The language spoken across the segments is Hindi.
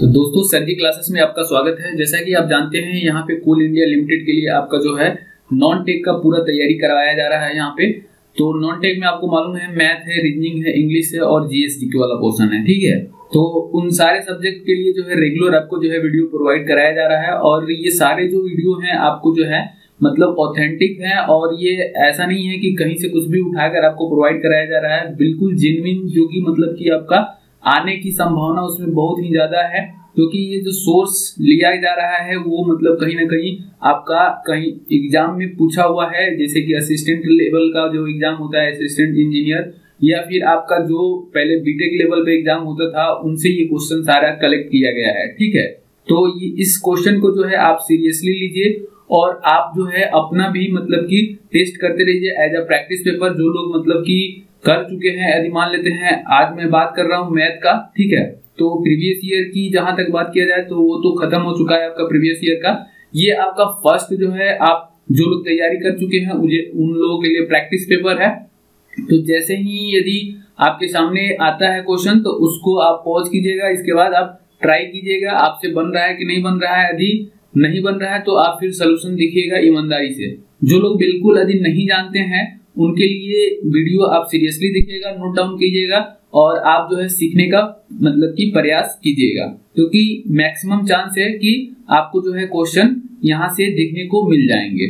तो दोस्तों, सर जी क्लासेस में आपका स्वागत है। जैसा कि आप जानते हैं, यहाँ पे कोल इंडिया लिमिटेड के लिए आपका जो है नॉन टेक का पूरा तैयारी करवाया जा रहा है यहाँ पे। तो नॉन टेक में आपको मालूम है मैथ है रीजनिंग है इंग्लिश है और जीएसटी के वाला पोर्सन है, ठीक है? तो उन सारे सब्जेक्ट के लिए जो है रेगुलर आपको जो है वीडियो प्रोवाइड कराया जा रहा है और ये सारे जो वीडियो हैं, आपको जो है मतलब ऑथेंटिक है और ये ऐसा नहीं है कि कहीं से कुछ भी उठाकर आपको प्रोवाइड कराया जा रहा है। बिल्कुल जेनविन जो कि मतलब कि आपका आने की संभावना उसमें बहुत ही ज़्यादा है, क्योंकि ये जो सोर्स लिया जा रहा है, वो मतलब कहीं ना कहीं आपका कहीं एग्ज़ाम में पूछा हुआ है, जैसे कि असिस्टेंट लेवल का जो एग्ज़ाम होता है असिस्टेंट इंजीनियर या फिर आपका जो पहले बीटेक लेवल पे एग्ज़ाम होता था, उनसे ये क्वेश्चन सारा कलेक्ट किया गया है, ठीक है? तो ये इस क्वेश्चन को जो है आप सीरियसली लीजिए, और आप जो है अपना भी मतलब कि टेस्ट करते रहिए एज अ प्रैक्टिस पेपर जो लोग मतलब कि कर चुके हैं, यदि मान लेते हैं, आज मैं बात कर रहा हूँ मैथ का, ठीक है? तो प्रीवियस ईयर की जहाँ तक बात किया जाए तो वो तो खत्म हो चुका है आपका प्रीवियस ईयर का। ये आपका फ़र्स्ट जो है, आप जो लोग तैयारी कर चुके हैं उन लोगों के लिए प्रैक्टिस पेपर है। तो जैसे ही यदि आपके सामने आता है क्वेश्चन तो उसको आप पॉज कीजिएगा, इसके बाद आप ट्राई कीजिएगा, आपसे बन रहा है कि नहीं बन रहा है, यदि नहीं बन रहा है तो आप फिर सोल्यूशन देखिएगा ईमानदारी से। जो लोग बिल्कुल यदि नहीं जानते हैं उनके लिए वीडियो आप सीरियसली देखिएगा नोट डाउन कीजिएगा और आप जो है सीखने का मतलब कि प्रयास कीजिएगा। क्योंकि मैक्सिमम चांस है कि आपको जो है क्वेश्चन यहाँ से देखने को मिल जाएँगे।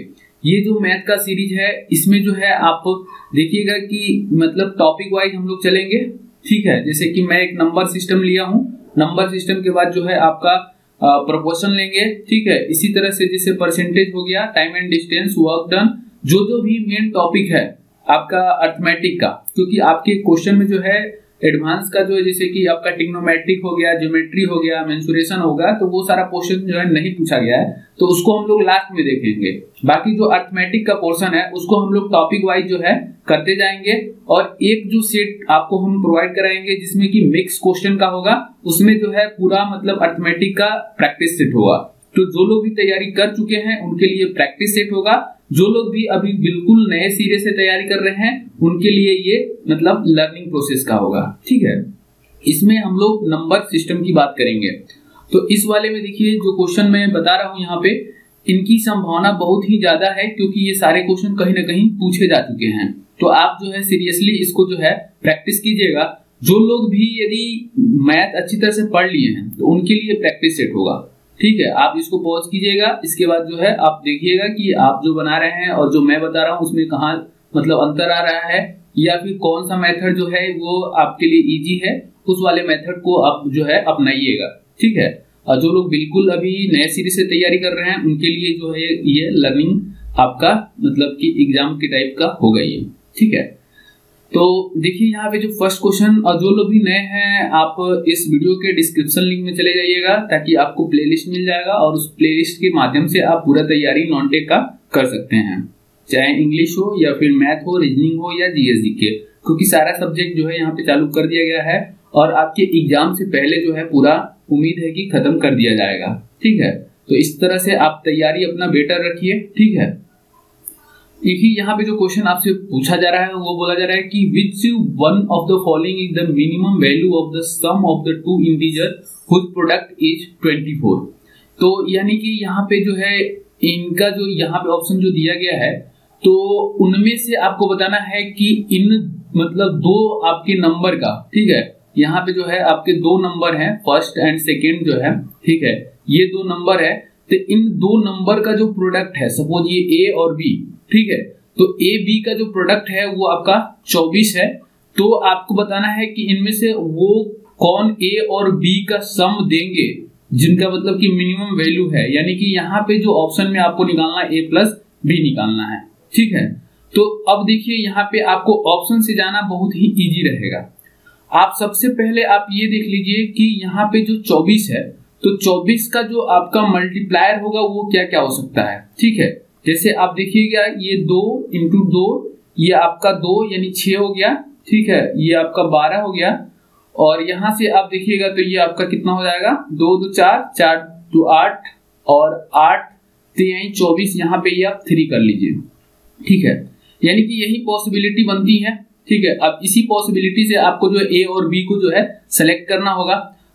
ये जो मैथ का सीरीज़ है, इसमें जो है आप देखिएगा कि मतलब टॉपिक वाइज हम लोग चलेंगे। ठीक है, जैसे कि मैं एक नंबर सिस्टम लिया हूँ। नंबर सिस्टम के बाद जो है आपका प्रोपोर्शन लेंगे। ठीक है, इसी तरह से जैसे परसेंटेज हो गया time and distance work done जो जो भी मेन टॉपिक है आपका अर्थमेटिक का, क्योंकि आपके क्वेश्चन में जो है एडवांस का जो है, जैसे कि आपका टिग्नोमेट्रिक हो गया ज्योमेट्री हो गया मेंसुरेशन होगा तो वो सारा पोर्शन जो है नहीं पूछा गया है। तो उसको हम लोग लास्ट में देखेंगे। बाकी जो अर्थमेटिक का पोर्शन है, उसको हम लोग टॉपिक वाइज जो है करते जाएँगे और एक जो सेट आपको हम प्रोवाइड कराएँगे, जिसमें कि मिक्स क्वेश्चन का होगा, उसमें जो है पूरा मतलब अर्थमेटिक का प्रैक्टिस सेट होगा। तो जो लोग भी तैयारी कर चुके हैं, उनके लिए प्रैक्टिस सेट होगा। जो लोग भी अभी बिल्कुल नए सिरे से तैयारी कर रहे हैं, उनके लिए ये मतलब लर्निंग प्रोसेस का होगा। ठीक है? इसमें हम लोग नंबर सिस्टम की बात करेंगे। तो इस वाले में देखिए, जो क्वेश्चन मैं बता रहा हूँ यहाँ पे, इनकी संभावना बहुत ही ज़्यादा है, क्योंकि ये सारे क्वेश्चन कहीं ना कहीं पूछे जा चुके हैं। तो आप जो है सीरियसली इसको जो है प्रैक्टिस कीजिएगा। जो लोग भी यदि मैथ अच्छी तरह से पढ़ लिए हैं तो उनके लिए प्रैक्टिस सेट होगा। ठीक है, आप इसको पॉज कीजिएगा, इसके बाद जो है आप देखिएगा कि आप जो बना रहे हैं और जो मैं बता रहा हूँ, उसमें कहा मतलब अंतर आ रहा है, या फिर कौन सा मेथड जो है वो आपके लिए इजी है, उस वाले मेथड को आप जो है अपनाइएगा, ठीक है? और जो लोग बिल्कुल अभी नए सीरीज़ से तैयारी कर रहे हैं, उनके लिए जो है ये लर्निंग आपका मतलब कि एग्ज़ाम के टाइप का हो गई है ठीक है? तो देखिए, यहाँ पे जो फ़र्स्ट क्वेश्चन और जो लोग भी नए हैं, आप इस वीडियो के डिस्क्रिप्शन लिंक में चले जाइएगा, ताकि आपको प्लेलिस्ट मिल जाएगा, और उस प्लेलिस्ट के माध्यम से आप पूरा तैयारी नॉन टेक का कर सकते हैं। चाहे इंग्लिश हो, या फिर मैथ हो रीजनिंग हो, या जीएसडी के क्योंकि सारा सब्जेक्ट जो है यहाँ पे चालू कर दिया गया है, और आपके एग्ज़ाम से पहले जो है पूरा उम्मीद है कि खत्म कर दिया जाएगा। ठीक है? तो इस तरह से आप तैयारी अपना बेटर रखिए, ठीक है? एक ही यहाँ पे जो क्वेश्चन आपसे पूछा जा रहा है, वो बोला जा रहा है कि which one of the following is the minimum value of the sum of the two integer whose product is 24 तो यानी कि यहाँ पे जो है, इनका जो यहाँ पे ऑप्शन जो दिया गया है तो उनमें से आपको बताना है कि इन मतलब दो आपके नंबर का, ठीक है? यहाँ पे जो है, आपके दो नंबर हैं फ़र्स्ट एंड सेकेंड जो है, ठीक है? ये दो नंबर है तो इन दो नंबर का जो प्रोडक्ट है सपोज़ ये ए और बी ठीक है? तो ए बी का जो प्रोडक्ट है, वो आपका 24 है। तो आपको बताना है कि इनमें से वो कौन ए और बी का सम देंगे, जिनका मतलब कि मिनिमम वैल्यू है। यानी कि यहाँ पे जो ऑप्शन में आपको निकालना ए प्लस बी निकालना है। ठीक है? तो अब देखिए, यहाँ पे आपको ऑप्शन से जाना बहुत ही इजी रहेगा। आप सबसे पहले आप ये देख लीजिए कि यहाँ पे जो 24 है तो 24 का जो आपका मल्टीप्लायर होगा, वो क्या क्या हो सकता है? ठीक है? जैसे आप देखिएगा, ये दो इंटू दो, ये आपका दो, यानी छ हो गया, ठीक है? ये आपका बारह हो गया। और यहाँ से आप देखिएगा तो ये आपका कितना हो जाएगा? दो दो, चार चार, दो, आठ, और आठ तो यही चौबीस, यहाँ पे आप थ्री कर लीजिए। ठीक है? यानी कि यही पॉसिबिलिटी बनती है, ठीक है? अब इसी पॉसिबिलिटी से आपको जो ए और बी को जो है सेलेक्ट करना होगा।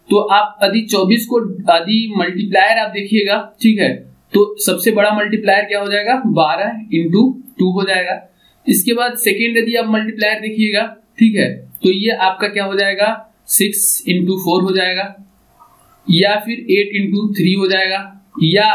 तो आप यदि चौबीस को यदि मल्टीप्लायर आप देखिएगा, ठीक है? तो सबसे बड़ा मल्टीप्लायर क्या हो जाएगा? बारह इंटू टू हो जाएगा। इसके बाद सेकेंड यदि आप मल्टीप्लायर देखिएगा, ठीक है? तो ये आपका क्या हो जाएगा? सिक्स इंटू फोर हो जाएगा। या फिर एट इंटू थ्री हो जाएगा। या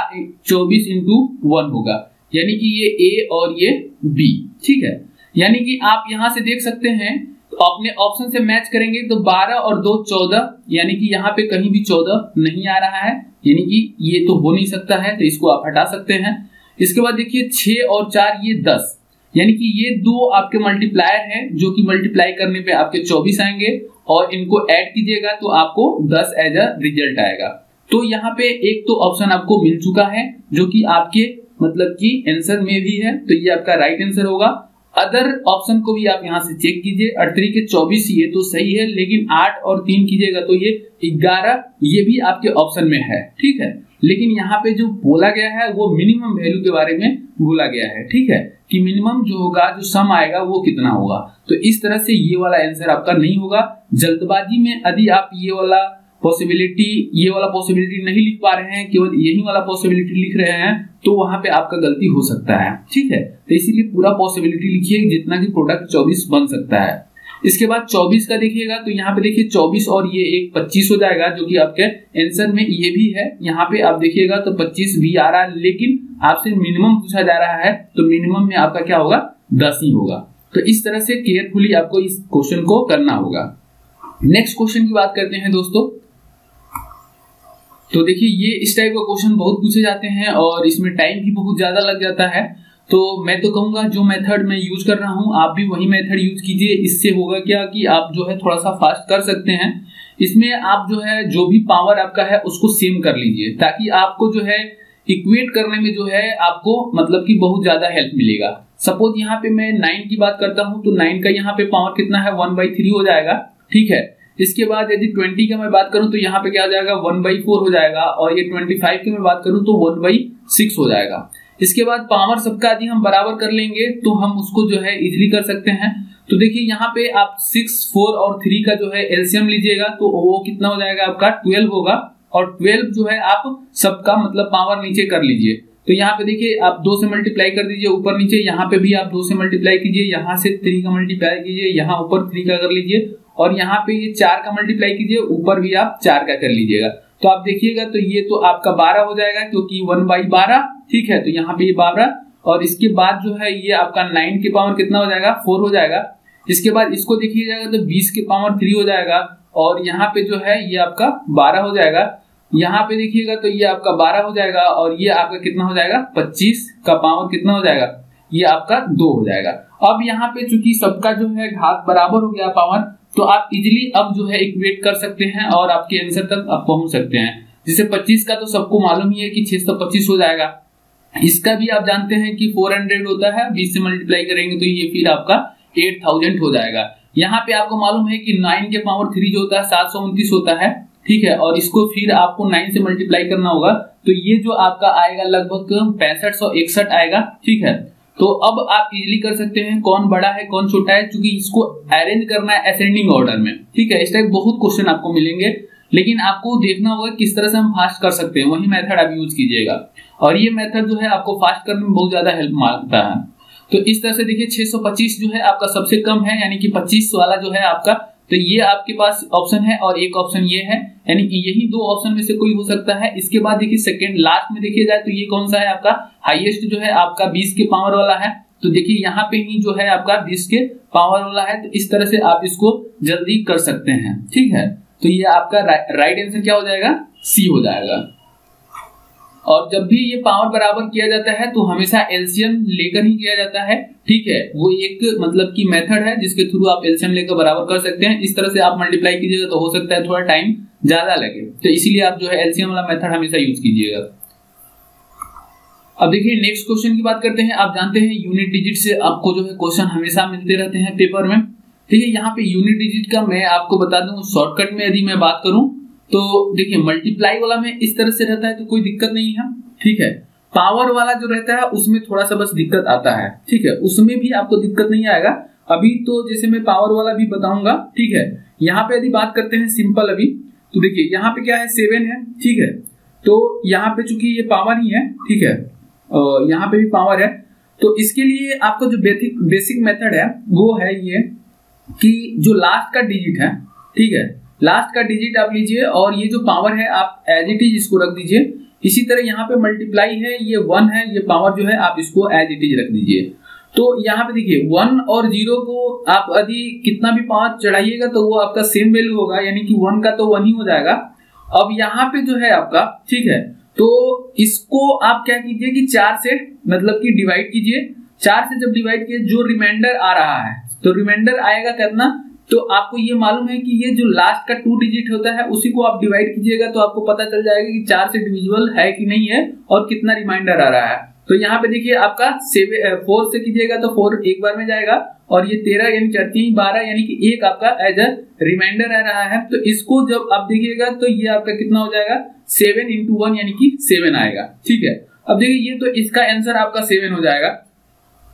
चौबीस इंटू वन होगा। यानी कि ये ए और ये बी ठीक है? यानी कि आप यहाँ से देख सकते हैं तो अपने ऑप्शन से मैच करेंगे तो 12 और दो चौदह, यानी कि यहाँ पे कहीं भी चौदह नहीं आ रहा है। यानी कि ये तो हो नहीं सकता है तो इसको आप हटा सकते हैं। इसके बाद देखिए, छह और चार, ये दस। यानी कि ये दो आपके मल्टीप्लायर हैं, जो कि मल्टीप्लाई करने पे आपके चौबीस आएँगे, और इनको ऐड कीजिएगा तो आपको दस एज अ रिज़ल्ट आएगा। तो यहाँ पे एक तो ऑप्शन आपको मिल चुका है, जो कि आपके मतलब कि आंसर में भी है तो ये आपका राइट आंसर होगा। अदर ऑप्शन को भी आप यहाँ से चेक कीजिए। अड़तरी के चौबीस ये तो सही है, लेकिन आठ और तीन कीजिएगा तो ये ग्यारह, ये भी आपके ऑप्शन में है, ठीक है? लेकिन यहाँ पे जो बोला गया है, वो मिनिमम वैल्यू के बारे में बोला गया है, ठीक है? कि मिनिमम जो होगा, जो सम आएगा, वो कितना होगा? तो इस तरह से ये वाला आंसर आपका नहीं होगा। जल्दबाजी में यदि आप ये वाला पॉसिबिलिटी ये वाला पॉसिबिलिटी नहीं लिख पा रहे हैं, केवल यही वाला पॉसिबिलिटी लिख रहे हैं तो वहाँ पे आपका गलती हो सकता है। ठीक है? तो इसीलिए पूरा पॉसिबिलिटी लिखिए, जितना कि प्रोडक्ट 24 बन सकता है। इसके बाद 24 का देखिएगा तो यहाँ पे देखिए 24 और ये एक 25 हो जाएगा, जो कि आपके आंसर में ये भी है। यहाँ पे आप देखिएगा तो 25 भी आ रहा है, लेकिन आपसे मिनिमम पूछा जा रहा है तो मिनिमम में आपका क्या होगा? दस ही होगा। तो इस तरह से केयरफुली आपको इस क्वेश्चन को करना होगा। नेक्स्ट क्वेश्चन की बात करते हैं दोस्तों। तो देखिए, ये इस टाइप का क्वेश्चन बहुत पूछे जाते हैं और इसमें टाइम भी बहुत ज़्यादा लग जाता है। तो मैं तो कहूँगा, जो मेथड मैं यूज़ कर रहा हूँ, आप भी वही मेथड यूज़ कीजिए। इससे होगा क्या कि आप जो है थोड़ा सा फास्ट कर सकते हैं। इसमें आप जो है, जो भी पावर आपका है, उसको सेम कर लीजिए, ताकि आपको जो है इक्वेट करने में जो है, आपको मतलब कि बहुत ज़्यादा हेल्प मिलेगा। सपोज़ यहाँ पे मैं नाइन की बात करता हूँ तो नाइन का यहाँ पे पावर कितना है? वन बाई थ्री हो जाएगा, ठीक है? इसके बाद यदि ट्वेंटी का मैं बात करूँ तो यहाँ पे क्या हो जाएगा? वन बाई फोर हो जाएगा और ये ट्वेंटी फाइव की मैं बात करूँ तो वन बाई सिक्स हो जाएगा। इसके बाद पावर सबका यदि हम बराबर कर लेंगे तो हम उसको जो है इजिली कर सकते हैं। तो देखिए यहाँ पे आप सिक्स, फोर और थ्री का जो है एल्सियम लीजिएगा तो वो कितना हो जाएगा आपका? ट्वेल्व होगा और ट्वेल्व जो है आप सबका मतलब पावर नीचे कर लीजिए। तो यहाँ पे देखिए, आप दो से मल्टीप्लाई कर दीजिए ऊपर नीचे, यहाँ पे भी आप दो से मल्टीप्लाई कीजिए, यहाँ से थ्री का मल्टीप्लाई कीजिए, यहाँ ऊपर थ्री का कर लीजिए, और यहाँ पे ये चार का मल्टीप्लाई कीजिए, ऊपर भी आप चार का कर लीजिएगा। तो आप देखिएगा तो ये तो आपका बारह हो जाएगा, क्योंकि वन बाई बारह, ठीक है तो यहाँ पे ये बारह, और इसके बाद जो है ये आपका नाइन के पावर कितना हो जाएगा? फोर हो जाएगा। इसके बाद इसको देखिए जाएगा तो बीस के पावर थ्री हो जाएगा, और यहाँ पे जो है ये आपका बारह हो जाएगा। यहाँ पे देखिएगा तो ये आपका बारह हो जाएगा और ये आपका कितना हो जाएगा? पच्चीस का पावर कितना हो जाएगा? ये आपका दो हो जाएगा। अब यहाँ पे चूँकि सबका जो है घात बराबर हो गया पावर तो आप इजिली अब जो है इक्वेट कर सकते हैं और आपके आंसर तक आप पहुँच सकते हैं। जैसे 25 का तो सबको मालूम ही है कि 625 हो जाएगा। इसका भी आप जानते हैं कि 400 होता है 20 से मल्टीप्लाई करेंगे तो ये फिर आपका 8000 हो जाएगा। यहाँ पे आपको मालूम है कि 9 के पावर थ्री जो होता है, सात होता है। ठीक है? और इसको फिर आपको नाइन से मल्टीप्लाई करना होगा। तो ये जो आपका आएगा लगभग पैंसठ सौ इकसठ आएगा, ठीक है? तो अब आप इजिली कर सकते हैं, कौन बड़ा है, कौन छोटा है क्योंकि इसको अरेंज करना है असेंडिंग ऑर्डर में। ठीक है? इस टाइप बहुत क्वेश्चन आपको मिलेंगे। लेकिन आपको देखना होगा किस तरह से हम फास्ट कर सकते हैं। वही मेथड आप यूज़ कीजिएगा। और ये मेथड जो है आपको फास्ट करने में बहुत ज़्यादा हेल्प माँगता है। तो इस तरह से देखिए 625 जो है आपका सबसे कम है, यानी कि 25 वाला जो है आपका तो ये आपके पास ऑप्शन है और एक ऑप्शन ये है यानी यही दो ऑप्शन में से कोई हो सकता है। इसके बाद देखिए सेकेंड लास्ट में देखिए जाए तो ये कौन सा है आपका? हाईएस्ट जो है आपका बीस के पावर वाला है। तो देखिए यहाँ पे ही जो है आपका बीस के पावर वाला है। तो इस तरह से आप इसको जल्दी कर सकते हैं। ठीक है? तो ये आपका रा, राइट आंसर क्या हो जाएगा? सी हो जाएगा। और जब भी ये पावर बराबर किया जाता है तो हमेशा एल्सियम लेकर ही किया जाता है। ठीक है? वो एक मतलब की मेथड है, जिसके थ्रू आप एल्सियम लेकर बराबर कर सकते हैं। इस तरह से आप मल्टीप्लाई कीजिएगा तो हो सकता है थोड़ा टाइम ज़्यादा लगे। तो इसीलिए आप जो है एल्सियम वाला मेथड हमेशा यूज़ कीजिएगा। अब देखिए नेक्स्ट क्वेश्चन की बात करते हैं। आप जानते हैं यूनिट डिजिट से आपको जो है क्वेश्चन हमेशा मिलते रहते हैं पेपर में। ठीक है? यहाँ पे यूनिट डिजिट का मैं आपको बता दूँ शॉर्टकट में यदि मैं बात करूँ तो देखिए मल्टीप्लाई वाला में इस तरह से रहता है तो कोई दिक्कत नहीं है, ठीक है? पावर वाला जो रहता है, उसमें थोड़ा सा बस दिक्कत आता है, ठीक है? उसमें भी आपको दिक्कत नहीं आएगा। अभी तो जैसे मैं पावर वाला भी बताऊँगा, ठीक है? यहाँ पे यदि बात करते हैं सिंपल अभी तो देखिए, यहाँ पे क्या है? सेवन है, ठीक है? तो यहाँ पे चूँकि ये पावर ही है, ठीक है? यहाँ पे भी पावर है। तो इसके लिए आपका जो बेसिक बेसिक मेथड है, वो है ये कि जो लास्ट का डिजिट है, ठीक है? लास्ट का डिजिट आप लीजिए और ये जो पावर है, आप एज इट इज़ इसको रख दीजिए। इसी तरह यहाँ पे मल्टीप्लाई है, ये वन है, ये पावर जो है, आप इसको एज इट इज़ रख दीजिए। तो यहाँ पे देखिए वन और ज़ीरो को आप यदि कितना भी पावर चढ़ाइएगा तो वो आपका सेम वैल्यू होगा, यानी कि वन का तो वन ही हो जाएगा। अब यहाँ पे जो है आपका, ठीक है तो इसको आप क्या कीजिए कि चार से मतलब कि डिवाइड कीजिए। चार से जब डिवाइड किए, जो रिमाइंडर आ रहा है तो रिमाइंडर आएगा करना तो आपको ये मालूम है कि ये जो लास्ट का टू डिजिट होता है, उसी को आप डिवाइड कीजिएगा तो आपको पता चल जाएगा कि चार से डिविजिबल है कि नहीं है और कितना रिमाइंडर आ रहा है। तो यहाँ पे देखिए आपका सेवे फोर से कीजिएगा तो फोर एक बार में जाएगा और ये तेरह यानी चार तीन बारह यानी कि एक आपका एज अ रिमाइंडर आ रहा है। तो इसको जब आप देखिएगा तो ये आपका कितना हो जाएगा? सेवन इंटू वन यानी कि सेवन आएगा। ठीक है? अब देखिए ये तो इसका आंसर आपका सेवन हो जाएगा।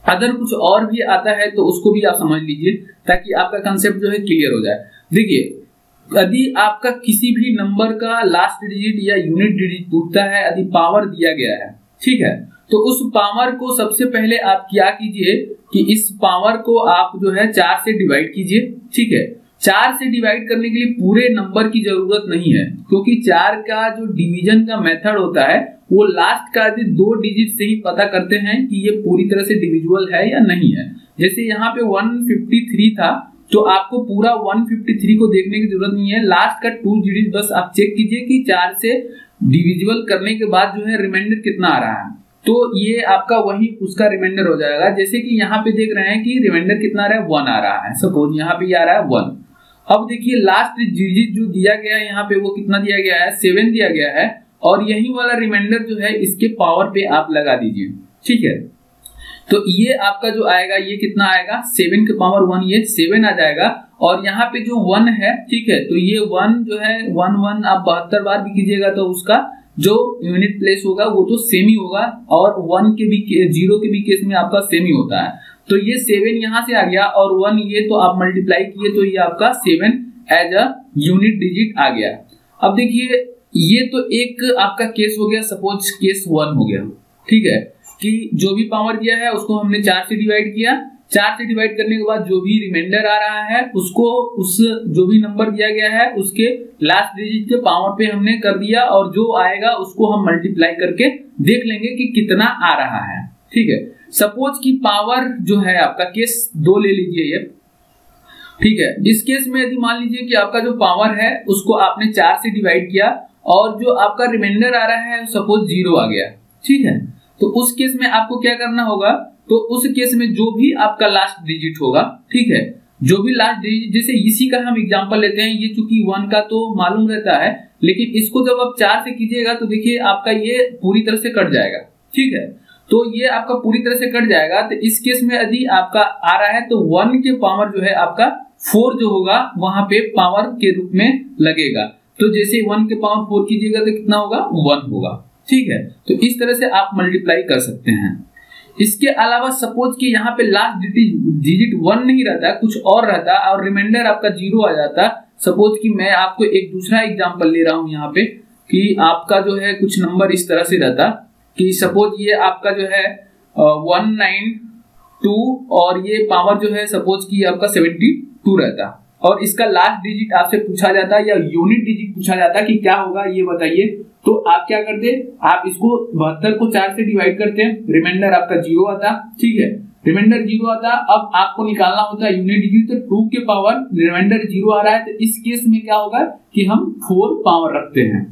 अगर कुछ और भी आता है तो उसको भी आप समझ लीजिए, ताकि आपका कंसेप्ट जो है क्लियर हो जाए। देखिए, यदि आपका किसी भी नंबर का लास्ट डिजिट या यूनिट डिजिट टूटता है, यदि पावर दिया गया है, ठीक है तो उस पावर को सबसे पहले आप क्या कीजिए कि इस पावर को आप जो है चार से डिवाइड कीजिए, ठीक है। चार से डिवाइड करने के लिए पूरे नंबर की ज़रूरत नहीं है, क्योंकि चार का जो डिवीज़न का मेथड होता है, वो लास्ट का यदि दो डिजिट से ही पता करते हैं कि ये पूरी तरह से डिविजुअल है या नहीं है। जैसे यहाँ पे 153 था तो आपको पूरा 153 को देखने की ज़रूरत नहीं है। लास्ट का टू डिजिट बस आप चेक कीजिए कि चार से डिविजुअल करने के बाद जो है रिमाइंडर कितना आ रहा है। तो ये आपका वही उसका रिमाइंडर हो जाएगा। जैसे कि यहाँ पे देख रहे हैं कि रिमाइंडर कितना आ रहा है? वन आ रहा है। सपोज़ यहाँ पे आ रहा है वन अब देखिए लास्ट डिजिट जो दिया गया है यहाँ पे, वो कितना दिया गया है? सेवन दिया गया है। और यही वाला रिमाइंडर जो है, इसके पावर पे आप लगा दीजिए। ठीक है? तो ये आपका जो आएगा, ये कितना आएगा? सेवन के पावर वन ये सेवन आ जाएगा। और यहाँ पे जो वन है, ठीक है तो ये वन जो है वन वन आप बहत्तर बार भी कीजिएगा तो उसका जो यूनिट प्लेस होगा, वो तो सेम ही होगा। और वन के भी ज़ीरो के भी केस में आपका सेम ही होता है। तो ये सेवन यहाँ से आ गया और वन ये तो आप मल्टीप्लाई किए तो ये आपका seven as a unit digit आ गया। अब देखिए, ये तो एक आपका केस हो गया सपोज़ केस वन हो गया। ठीक है? कि जो भी पावर दिया है, उसको हमने चार से डिवाइड किया। चार से डिवाइड करने के बाद जो भी रिमाइंडर आ रहा है, उसको उस जो भी नंबर दिया गया है, उसके लास्ट डिजिट के पावर पे हमने कर दिया और जो आएगा, उसको हम मल्टीप्लाई करके देख लेंगे कि कितना आ रहा है। ठीक है? सपोज़ की पावर जो है आपका केस दो ले लीजिए ये। ठीक है? इस केस में यदि मान लीजिए कि आपका जो पावर है, उसको आपने चार से डिवाइड किया और जो आपका रिमाइंडर आ रहा है सपोज़ ज़ीरो आ गया। ठीक है? तो उस केस में आपको क्या करना होगा? तो उस केस में जो भी आपका लास्ट डिजिट होगा, ठीक है? जो भी लास्ट डिजिट जैसे इसी का हम एग्जांपल लेते हैं, ये चूँकि वन का तो मालूम रहता है, लेकिन इसको जब आप चार से कीजिएगा तो देखिए आपका ये पूरी तरह से कट जाएगा। ठीक है? तो ये आपका पूरी तरह से कट जाएगा। तो इस केस में यदि आपका आ रहा है तो वन के पावर जो है आपका फोर जो होगा, वहाँ पे पावर के रूप में लगेगा। तो जैसे वन के पावर फोर कीजिएगा तो कितना होगा? वन होगा। ठीक है? तो इस तरह से आप मल्टीप्लाई कर सकते हैं। इसके अलावा सपोज़ कि यहाँ पे लास्ट डिजिट वन नहीं रहता, कुछ और रहता और रिमाइंडर आपका ज़ीरो आ जाता। सपोज़ कि मैं आपको एक दूसरा एग्जांपल ले रहा हूँ यहाँ पे कि आपका जो है कुछ नंबर इस तरह से रहता। कि सपोज़ ये आपका जो है वन नाइन टू और ये पावर जो है सपोज़ कि आपका सेवेंटी टू रहता। और इसका लास्ट डिजिट आपसे पूछा जाता या यूनिट डिजिट पूछा जाता कि क्या होगा, ये बताइए। तो आप क्या करते? आप इसको बहत्तर को चार से डिवाइड करते हैं रिमाइंडर आपका ज़ीरो आता, ठीक है? रिमाइंडर ज़ीरो आता, अब आपको निकालना होता है यूनिट डिजिट तो टू के पावर रिमाइंडर ज़ीरो आ रहा है तो इस केस में क्या होगा कि हम फोर पावर रखते हैं,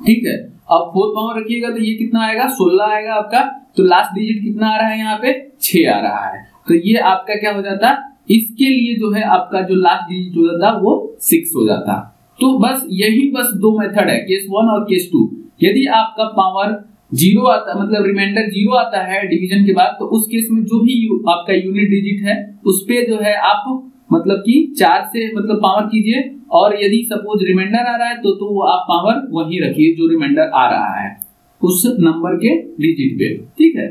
ठीक है? अब फोर पावर रखिएगा तो ये कितना आएगा? सोलह आएगा आपका। तो लास्ट डिजिट कितना आ रहा है यहाँ पे? छ आ रहा है। तो ये आपका क्या हो जाता? इसके लिए जो है आपका जो लास्ट डिजिट हो जाता, वो सिक्स हो जाता। तो बस यही बस दो मेथड है केस वन और केस टू यदि आपका पावर ज़ीरो आता मतलब रिमाइंडर ज़ीरो आता है डिवीज़न के बाद तो उस केस में जो भी आपका यूनिट डिजिट है, उस पे जो है आप मतलब कि चार से मतलब पावर कीजिए। और यदि सपोज़ रिमाइंडर आ रहा है तो तो आप पावर वही रखिए जो रिमाइंडर आ रहा है उस नंबर के डिजिट पे। ठीक है?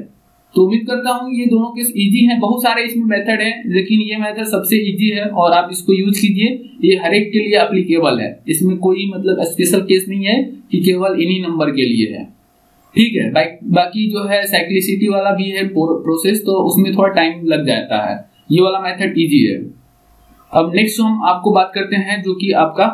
तो उम्मीद करता हूँ ये दोनों केस इजी हैं। बहुत सारे इसमें मेथड हैं लेकिन ये मेथड सबसे इजी है और आप इसको यूज़ कीजिए। ये हर एक के लिए अप्लीकेबल है। इसमें कोई मतलब स्पेशल केस नहीं है कि केवल इन्हीं नंबर के लिए है। ठीक है? बा, बाकी जो है साइक्लिसिटी वाला भी है प्रोसेस तो उसमें थोड़ा टाइम लग जाता है। ये वाला मेथड इजी है। अब नेक्स्ट हम आपको बात करते हैं जो कि आपका,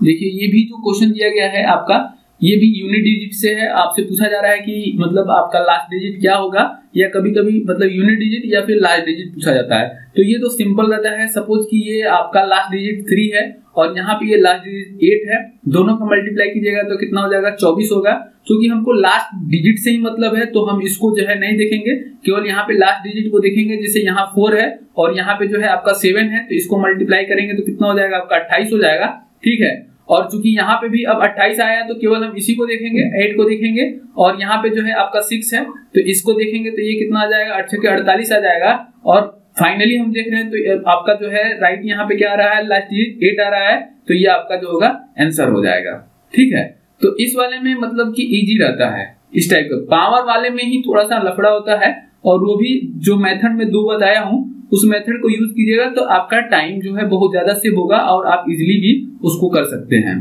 देखिए ये भी जो क्वेश्चन दिया गया है आपका, ये भी यूनिट डिजिट से है। आपसे पूछा जा रहा है कि मतलब आपका लास्ट डिजिट क्या होगा, या कभी कभी मतलब यूनिट डिजिट या फिर लास्ट डिजिट पूछा जाता है। तो ये तो सिंपल रहता है। सपोज़ कि ये आपका लास्ट डिजिट थ्री है और यहाँ पे ये लास्ट डिजिट एट है, दोनों का मल्टीप्लाई कीजिएगा तो कितना हो जाएगा? चौबीस होगा। क्योंकि हमको लास्ट डिजिट से ही मतलब है तो हम इसको जो है नहीं देखेंगे। केवल यहाँ पे लास्ट डिजिट को देखेंगे, जैसे यहाँ फोर है और यहाँ पे जो है आपका सेवन है तो इसको मल्टीप्लाई करेंगे तो कितना हो जाएगा? आपका अट्ठाईस हो जाएगा। ठीक है? और चूँकि यहाँ पे भी अब 28 आया तो केवल हम इसी को देखेंगे 8 को देखेंगे। और यहाँ पे जो है आपका 6 है तो इसको देखेंगे तो ये कितना आ जाएगा? अट्ठे के अड़तालीस आ जाएगा। और फाइनली हम देख रहे हैं तो आपका जो है राइट यहाँ पे क्या आ रहा है? लास्ट चीज़ एट आ रहा है तो ये आपका जो होगा आंसर हो जाएगा। ठीक है? तो इस वाले में मतलब कि इजी रहता है, इस टाइप का। पावर वाले में ही थोड़ा सा लफड़ा होता है, और वो भी जो मेथड में दो बताया हूँ, उस मेथड को यूज़ कीजिएगा तो आपका टाइम जो है बहुत ज़्यादा सेव होगा, और आप इजिली भी उसको कर सकते हैं।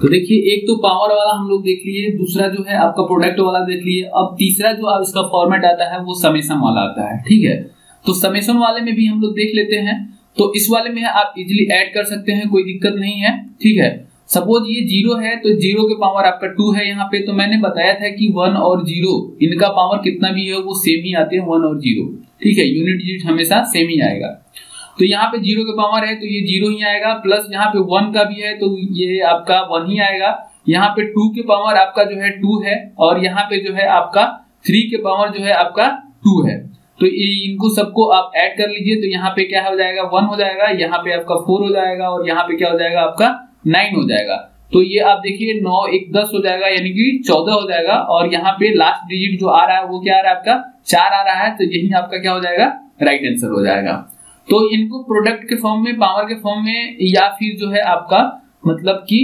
तो देखिए, एक तो पावर वाला हम लोग देख लिए, दूसरा जो है आपका प्रोडक्ट वाला देख लिए। अब तीसरा जो इसका फॉर्मेट आता है, वो समेसन वाला आता है, ठीक है? तो समेसन वाले में भी हम लोग देख लेते हैं। तो इस वाले में आप इजिली ऐड कर सकते हैं, कोई दिक्कत नहीं है, ठीक है? सपोज़ ये ज़ीरो है तो ज़ीरो के पावर आपका टू है यहाँ पे। तो मैंने बताया था कि वन और ज़ीरो इनका पावर कितना भी है, वो सेम ही आते हैं वन और ज़ीरो ठीक है? यूनिट डिजिट हमेशा सेम ही आएगा। तो यहाँ पे ज़ीरो के पावर है तो ये ज़ीरो ही आएगा प्लस यहाँ पे वन का भी है तो ये आपका वन ही आएगा। यहाँ पे टू के पावर आपका जो है टू है, और यहाँ पे जो है आपका थ्री के पावर जो है आपका टू है। तो ये इनको सबको आप ऐड कर लीजिए तो यहाँ पे क्या हो जाएगा वन हो जाएगा, यहाँ पे आपका फोर हो जाएगा, और यहाँ पे क्या हो जाएगा, आपका नाइन हो जाएगा। तो ये आप देखिए, नौ, एक, दस हो जाएगा, यानी कि चौदह हो जाएगा, और यहाँ पे लास्ट डिजिट जो आ रहा है, वो क्या आ रहा है, आपका चार आ रहा है तो यही आपका क्या हो जाएगा राइट आंसर हो जाएगा। तो इनको प्रोडक्ट के फॉर्म में पावर के फॉर्म में, या फिर जो है आपका मतलब कि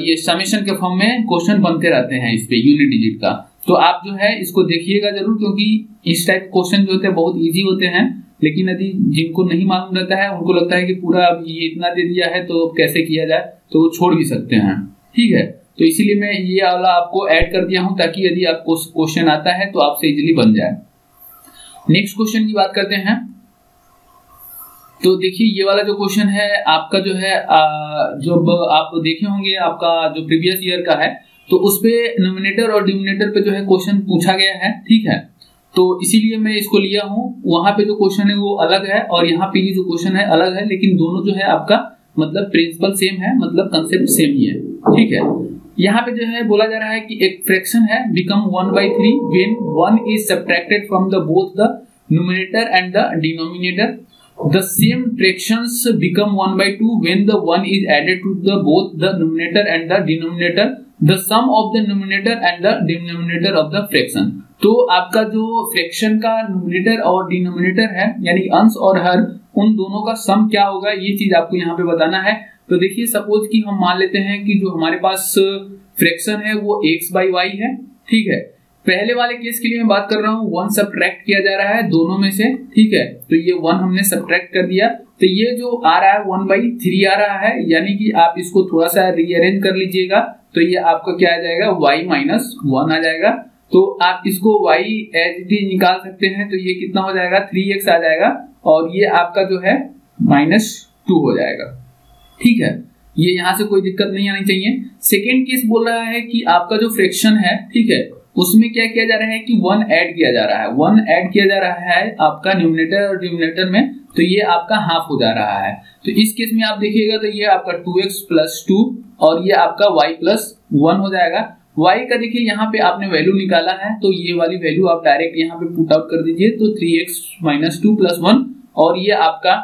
ये समेशन के फॉर्म में क्वेश्चन बनते रहते हैं इस पे यूनिट डिजिट का। तो आप जो है इसको देखिएगा ज़रूर, क्योंकि इस टाइप क्वेश्चन जो होते हैं बहुत इजी होते हैं। लेकिन यदि जिनको नहीं मालूम रहता है, उनको लगता है कि पूरा अब ये इतना दे दिया है तो कैसे किया जाए तो वो छोड़ भी सकते हैं। ठीक है? तो इसीलिए मैं ये वाला आपको ऐड कर दिया हूँ, ताकि यदि आपको क्वेश्चन आता है तो आपसे इजिली बन जाए। नेक्स्ट क्वेश्चन की बात करते हैं। तो देखिए, ये वाला जो क्वेश्चन है, आपका जो है जब आप देखे होंगे, आपका जो प्रीवियस ईयर का है तो उसपे नोमिनेटर और डिमिनेटर पे जो है क्वेश्चन पूछा गया है, ठीक है? तो इसीलिए मैं इसको लिया हूँ। वहाँ पे जो क्वेश्चन है, वो अलग है और यहाँ पे जो क्वेश्चन है, अलग है, लेकिन दोनों जो है आपका मतलब प्रिंसिपल सेम है मतलब कंसेप्ट सेम ही है, ठीक है? यहाँ पे जो है, बोला जा रहा है कि एक फ्रैक्शन है become one by three when one is subtracted from the both the numerator and the denominator the same fractions become 1 by 2 when the 1 is added to the both the numerator and the denominator the sum of the numerator and the denominator of the fraction तो आपका जो फ्रैक्शन का न्यूमिनेटर और डिनोमिनेटर है यानी अंश और हर उन दोनों का सम क्या होगा ये चीज़ आपको यहाँ पे बताना है तो देखिए सपोज़ कि हम मान लेते हैं कि जो हमारे पास फ्रैक्शन है वो एक्स बाई वाई है ठीक है पहले वाले केस के लिए मैं बात कर रहा हूँ वन सब्ट्रैक्ट किया जा रहा है, दोनों में से, ठीक है? तो ये वन हमने सब्ट्रैक्ट कर दिया। तो ये जो आ रहा है वन बाई थ्री आ रहा है, यानी कि आप इसको थोड़ा सा रीअरेंज कर लीजिएगा तो ये आपका क्या आ जाएगा वाई माइनस वन आ जाएगा। तो आप इसको वाई एच डी निकाल सकते हैं तो ये कितना हो जाएगा थ्री एक्स आ जाएगा, और ये आपका जो है माइनस टू हो जाएगा। ठीक है? ये यहाँ से कोई दिक्कत नहीं आनी चाहिए। सेकेंड केस बोल रहा है कि आपका जो फ्रैक्शन है, ठीक है उसमें क्या किया जा रहा है कि वन ऐड किया जा रहा है। वन ऐड किया जा रहा है आपका न्यूमिनेटर और डिमिनेटर में तो ये आपका हाफ़ हो जा रहा है। तो इस केस में आप देखिएगा तो ये आपका टू एक्स प्लस टू और ये आपका वाई प्लस वन हो जाएगा। y का देखिए, यहाँ पे आपने वैल्यू निकाला है तो ये वाली वैल्यू आप डायरेक्ट यहाँ पे पुट आउट कर दीजिए तो three X minus two plus one और ये आपका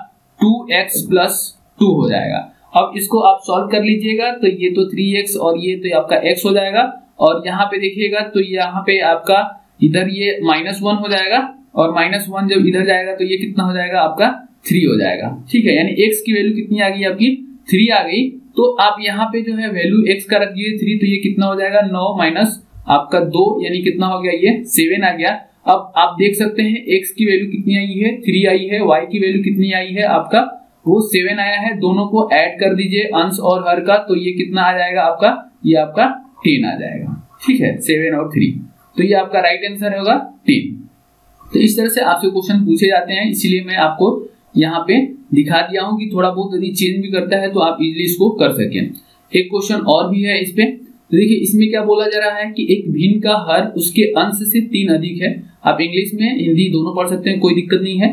टू एक्स प्लस टू हो जाएगा। अब इसको आप सॉल्व कर लीजिएगा तो ये तो थ्री एक्स और ये तो आपका एक्स हो जाएगा। और यहाँ पे देखिएगा तो यहाँ पे आपका इधर ये माइनस वन हो जाएगा और माइनस वन जब इधर जाएगा तो ये कितना हो जाएगा? आपका थ्री हो जाएगा। ठीक है, यानी एक्स की वैल्यू कितनी आ गई? आपकी थ्री आ गई। तो आप यहाँ पे जो है वैल्यू एक्स का रखिए थ्री तो ये कितना हो जाएगा? नौ माइनस आपका दो, यानी कितना हो गया ये? सेवन आ गया। अब आप देख सकते हैं एक्स की वैल्यू कितनी आई है? थ्री आई है। वाई की वैल्यू कितनी आई है? आपका वो सेवन आया है। दोनों को ऐड कर दीजिए अंश और हर का तो ये कितना आ जाएगा? आपका, ये आपका टेन आ जाएगा। ठीक है सेवन और थ्री तो ये आपका राइट आंसर होगा टेन तो इस तरह से आपसे क्वेश्चन पूछे जाते हैं, इसीलिए मैं आपको यहाँ पे दिखा दिया हूँ कि थोड़ा बहुत यदि चेंज भी करता है तो आप इजिली इसको कर सकें। एक क्वेश्चन और भी है इस पे। तो देखिए, इसमें क्या बोला जा रहा है कि एक भिन्न का हर, उसके अंश से तीन अधिक है। आप इंग्लिश में हिंदी दोनों पढ़ सकते हैं, कोई दिक्कत नहीं है।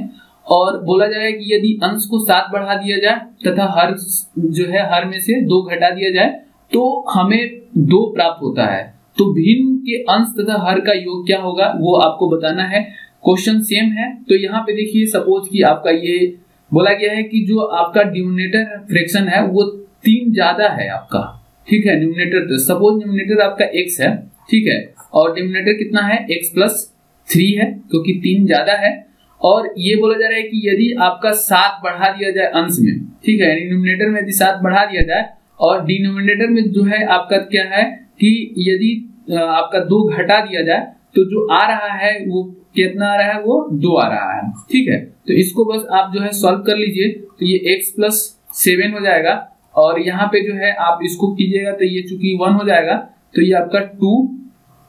और बोला जा रहा है कि यदि अंश को सात बढ़ा दिया जाए तथा हर जो है, हर में से दो घटा दिया जाए तो हमें दो प्राप्त होता है। तो भिन्न के अंश तथा हर का योग क्या होगा, वो आपको बताना है। क्वेश्चन सेम है। तो यहाँ पे देखिए सपोज़ कि आपका ये बोला गया है कि जो आपका डिनोमिनेटर फ्रैक्शन है, वो तीन ज़्यादा है आपका। ठीक है न्यूमिनेटर सपोज़ न्यूमिनेटर आपका एक्स है। ठीक है, और डिमिनेटर कितना है? एक्स प्लस थ्री है, क्योंकि तीन ज़्यादा है। और ये बोला जा रहा है कि यदि आपका सात बढ़ा दिया जाए अंश में, ठीक है में यदि सात बढ़ा दिया जाए, और डिनोमिनेटर में जो है आपका क्या है? कि यदि आपका दो घटा दिया जाए तो जो आ रहा है, वो कितना आ रहा है, वो दो आ रहा है। ठीक है? तो इसको बस आप जो है सॉल्व कर लीजिए तो ये एक्स प्लस सेवन हो जाएगा, और यहाँ पे जो है आप इसको कीजिएगा तो ये चूँकि वन हो जाएगा तो ये आपका टू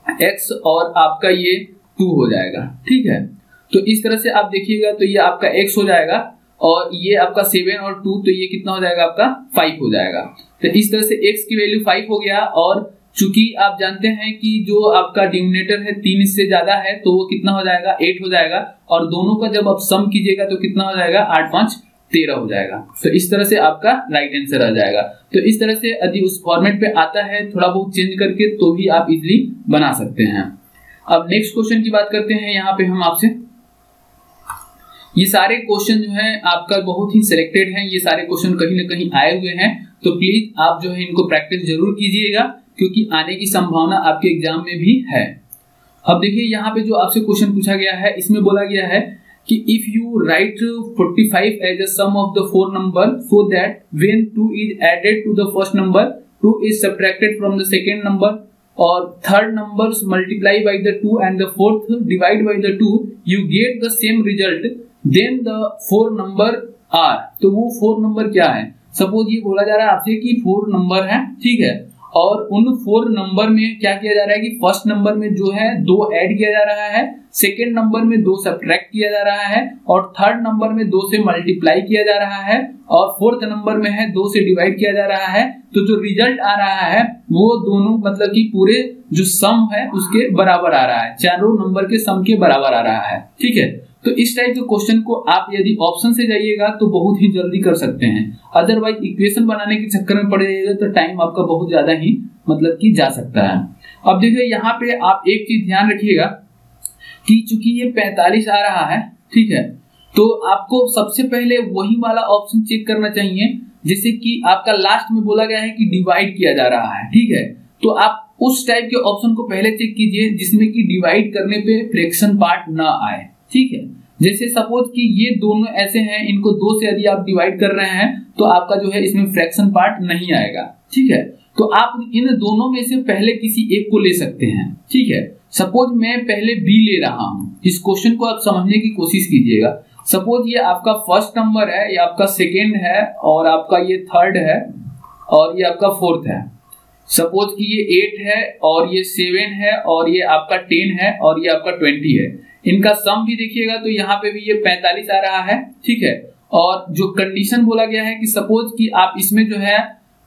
एक्स और आपका ये टू हो जाएगा। ठीक है? तो इस तरह से आप देखिएगा तो ये आपका एक्स हो जाएगा, और ये आपका सेवन और टू तो ये कितना हो जाएगा, आपका फाइव हो जाएगा। तो इस तरह से एक्स की वैल्यू फाइव हो गया, और चूँकि आप जानते हैं कि जो आपका डिनोमिनेटर है तीन इससे ज़्यादा है तो वो कितना हो जाएगा? एट हो जाएगा। और दोनों का जब आप सम कीजिएगा तो कितना हो जाएगा? आठ, पाँच, तेरह हो जाएगा। तो इस तरह से आपका राइट आंसर आ जाएगा। तो इस तरह से यदि उस फॉर्मेट पे आता है, थोड़ा बहुत चेंज करके तो भी आप इजिली बना सकते हैं। अब नेक्स्ट क्वेश्चन की बात करते हैं। यहाँ पे हम आपसे ये सारे क्वेश्चन जो है, आपका बहुत ही सिलेक्टेड है। ये सारे क्वेश्चन कहीं ना कहीं आए हुए हैं। तो प्लीज़ आप जो है इनको प्रैक्टिस ज़रूर कीजिएगा। क्योंकि आने की संभावना आपके एग्ज़ाम में भी है। अब देखिए, यहाँ पे जो आपसे क्वेश्चन पूछा गया है, इसमें बोला गया है कि if you write 45 as a sum of the four number so that when 2 is added to the first number 2 is subtracted from the second number और third number multiply by the two and the fourth divide by the two you get the same result then the four number are तो वो फोर नंबर क्या है? सपोज़ ये बोला जा रहा है आपसे कि फोर नंबर है, ठीक है? और उन फोर नंबर में क्या किया जा रहा है कि फ़र्स्ट नंबर में जो है, दो ऐड किया जा रहा है सेकेंड नंबर में दो सब्ट्रैक्ट किया जा रहा है और थर्ड नंबर में दो से मल्टीप्लाई किया जा रहा है और फोर्थ नंबर में है, दो से डिवाइड किया जा रहा है। तो जो रिज़ल्ट आ रहा है, वो दोनों मतलब कि पूरे जो सम है, उसके बराबर आ रहा है। चारों नंबर के सम के बराबर आ रहा है। ठीक है? तो इस टाइप के क्वेश्चन को आप यदि ऑप्शन से जाइएगा तो बहुत ही जल्दी कर सकते हैं। अदरवाइज़ इक्वेशन बनाने के चक्कर में पड़ जाइएगा तो टाइम आपका बहुत ज़्यादा ही मतलब कि जा सकता है। अब देखिए, यहाँ पे आप एक चीज़ ध्यान रखिएगा कि चूँकि ये 45 आ रहा है, ठीक है तो आपको सबसे पहले वही वाला ऑप्शन चेक करना चाहिए जैसे कि आपका लास्ट में बोला गया है कि डिवाइड किया जा रहा है, ठीक है। तो आप उस टाइप के ऑप्शन को पहले चेक कीजिए, जिसमें कि डिवाइड करने पे फ्रैक्शन पार्ट ना आए। ठीक है? जैसे सपोज़ कि ये दोनों ऐसे हैं, इनको दो से यदि आप डिवाइड कर रहे हैं तो आपका जो है इसमें फ्रैक्शन पार्ट नहीं आएगा, ठीक है? तो आप इन दोनों में से पहले किसी एक को ले सकते हैं, ठीक है? सपोज़ मैं पहले बी ले रहा हूँ, इस क्वेश्चन को आप समझने की कोशिश कीजिएगा। सपोज़ ये आपका फ़र्स्ट नंबर है, ये आपका सेकेंड है, और आपका ये थर्ड है, और ये आपका फोर्थ है। सपोज़ कि ये एट है, और ये सेवन है, और ये आपका टेन है, और ये आपका ट्वेंटी है। इनका सम भी देखिएगा तो यहाँ पे भी ये पैंतालीस आ रहा है, ठीक है? और जो कंडीशन बोला गया है कि सपोज़ कि आप इसमें जो है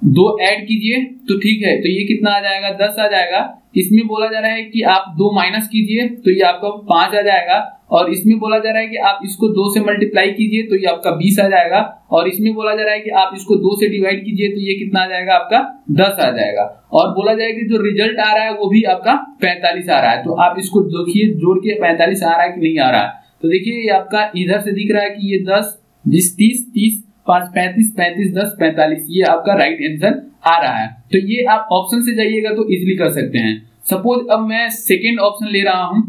दो ऐड कीजिए तो ठीक है। तो ये कितना आ जाएगा? दस आ जाएगा। इसमें बोला जा रहा है कि आप दो माइनस कीजिए तो ये आपका पाँच आ जाएगा। और इसमें बोला जा रहा है कि आप इसको दो से मल्टीप्लाई कीजिए तो ये आपका बीस आ जाएगा। और इसमें बोला जा रहा है कि आप इसको दो से डिवाइड कीजिए तो ये कितना आ जाएगा? आपका दस आ जाएगा। और बोला जाएगा कि जो रिज़ल्ट आ रहा है, वो भी आपका पैंतालीस आ रहा है। तो आप इसको देखिए, जोड़ के पैंतालीस आ रहा है कि नहीं आ रहा? है तो देखिए, ये आपका इधर से दिख रहा है कि ये दस, बीस, तीस तीस पाँच, पैंतीस पैंतीस, दस, पैंतालीस, ये आपका राइट आंसर आ रहा है। तो ये आप ऑप्शन से जाइएगा तो इजिली कर सकते हैं। सपोज़ अब मैं सेकेंड ऑप्शन ले रहा हूँ।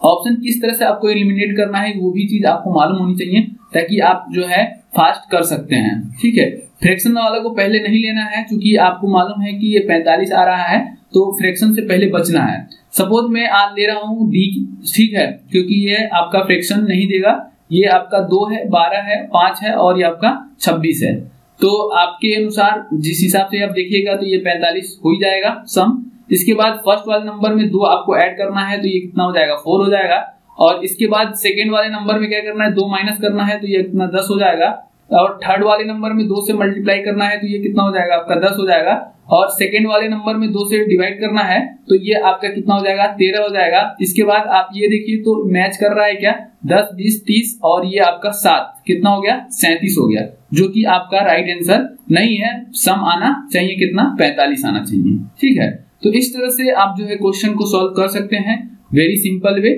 ऑप्शन किस तरह से आपको एलिमिनेट करना है, वो भी चीज़ आपको मालूम होनी चाहिए, ताकि आप जो है फास्ट कर सकते हैं। ठीक है? फ्रैक्शन वाला को पहले नहीं लेना है, क्योंकि आपको मालूम है कि ये 45 आ रहा है तो फ्रैक्शन से पहले बचना है। सपोज़ मैं आज ले रहा हूँ डी ठीक है? क्योंकि ये आपका फ्रैक्शन नहीं देगा। ये आपका दो है, बारह है, पाँच है और ये आपका छब्बीस है। तो आपके अनुसार जिस हिसाब से आप देखिएगा तो ये पैंतालीस हो ही जाएगा सम इसके बाद फ़र्स्ट वाले नंबर में दो आपको ऐड करना है तो ये कितना हो जाएगा? फोर हो जाएगा। और इसके बाद सेकेंड वाले नंबर में क्या करना है? दो माइनस करना है तो ये कितना दस हो जाएगा। और थर्ड वाले नंबर में दो से मल्टीप्लाई करना है तो ये कितना हो जाएगा? आपका दस हो जाएगा। और सेकेंड वाले नंबर में दो से डिवाइड करना है तो ये आपका कितना हो जाएगा? तेरह हो जाएगा। इसके बाद आप ये देखिए तो मैच कर रहा है क्या? दस, बीस, तीस, और ये आपका सात। कितना हो गया? सैतीस हो गया, जो कि आपका राइट आंसर नहीं है। सम आना चाहिए कितना? पैंतालीस आना चाहिए। ठीक है? तो इस तरह से आप जो है क्वेश्चन को सॉल्व कर सकते हैं। वेरी सिंपल वे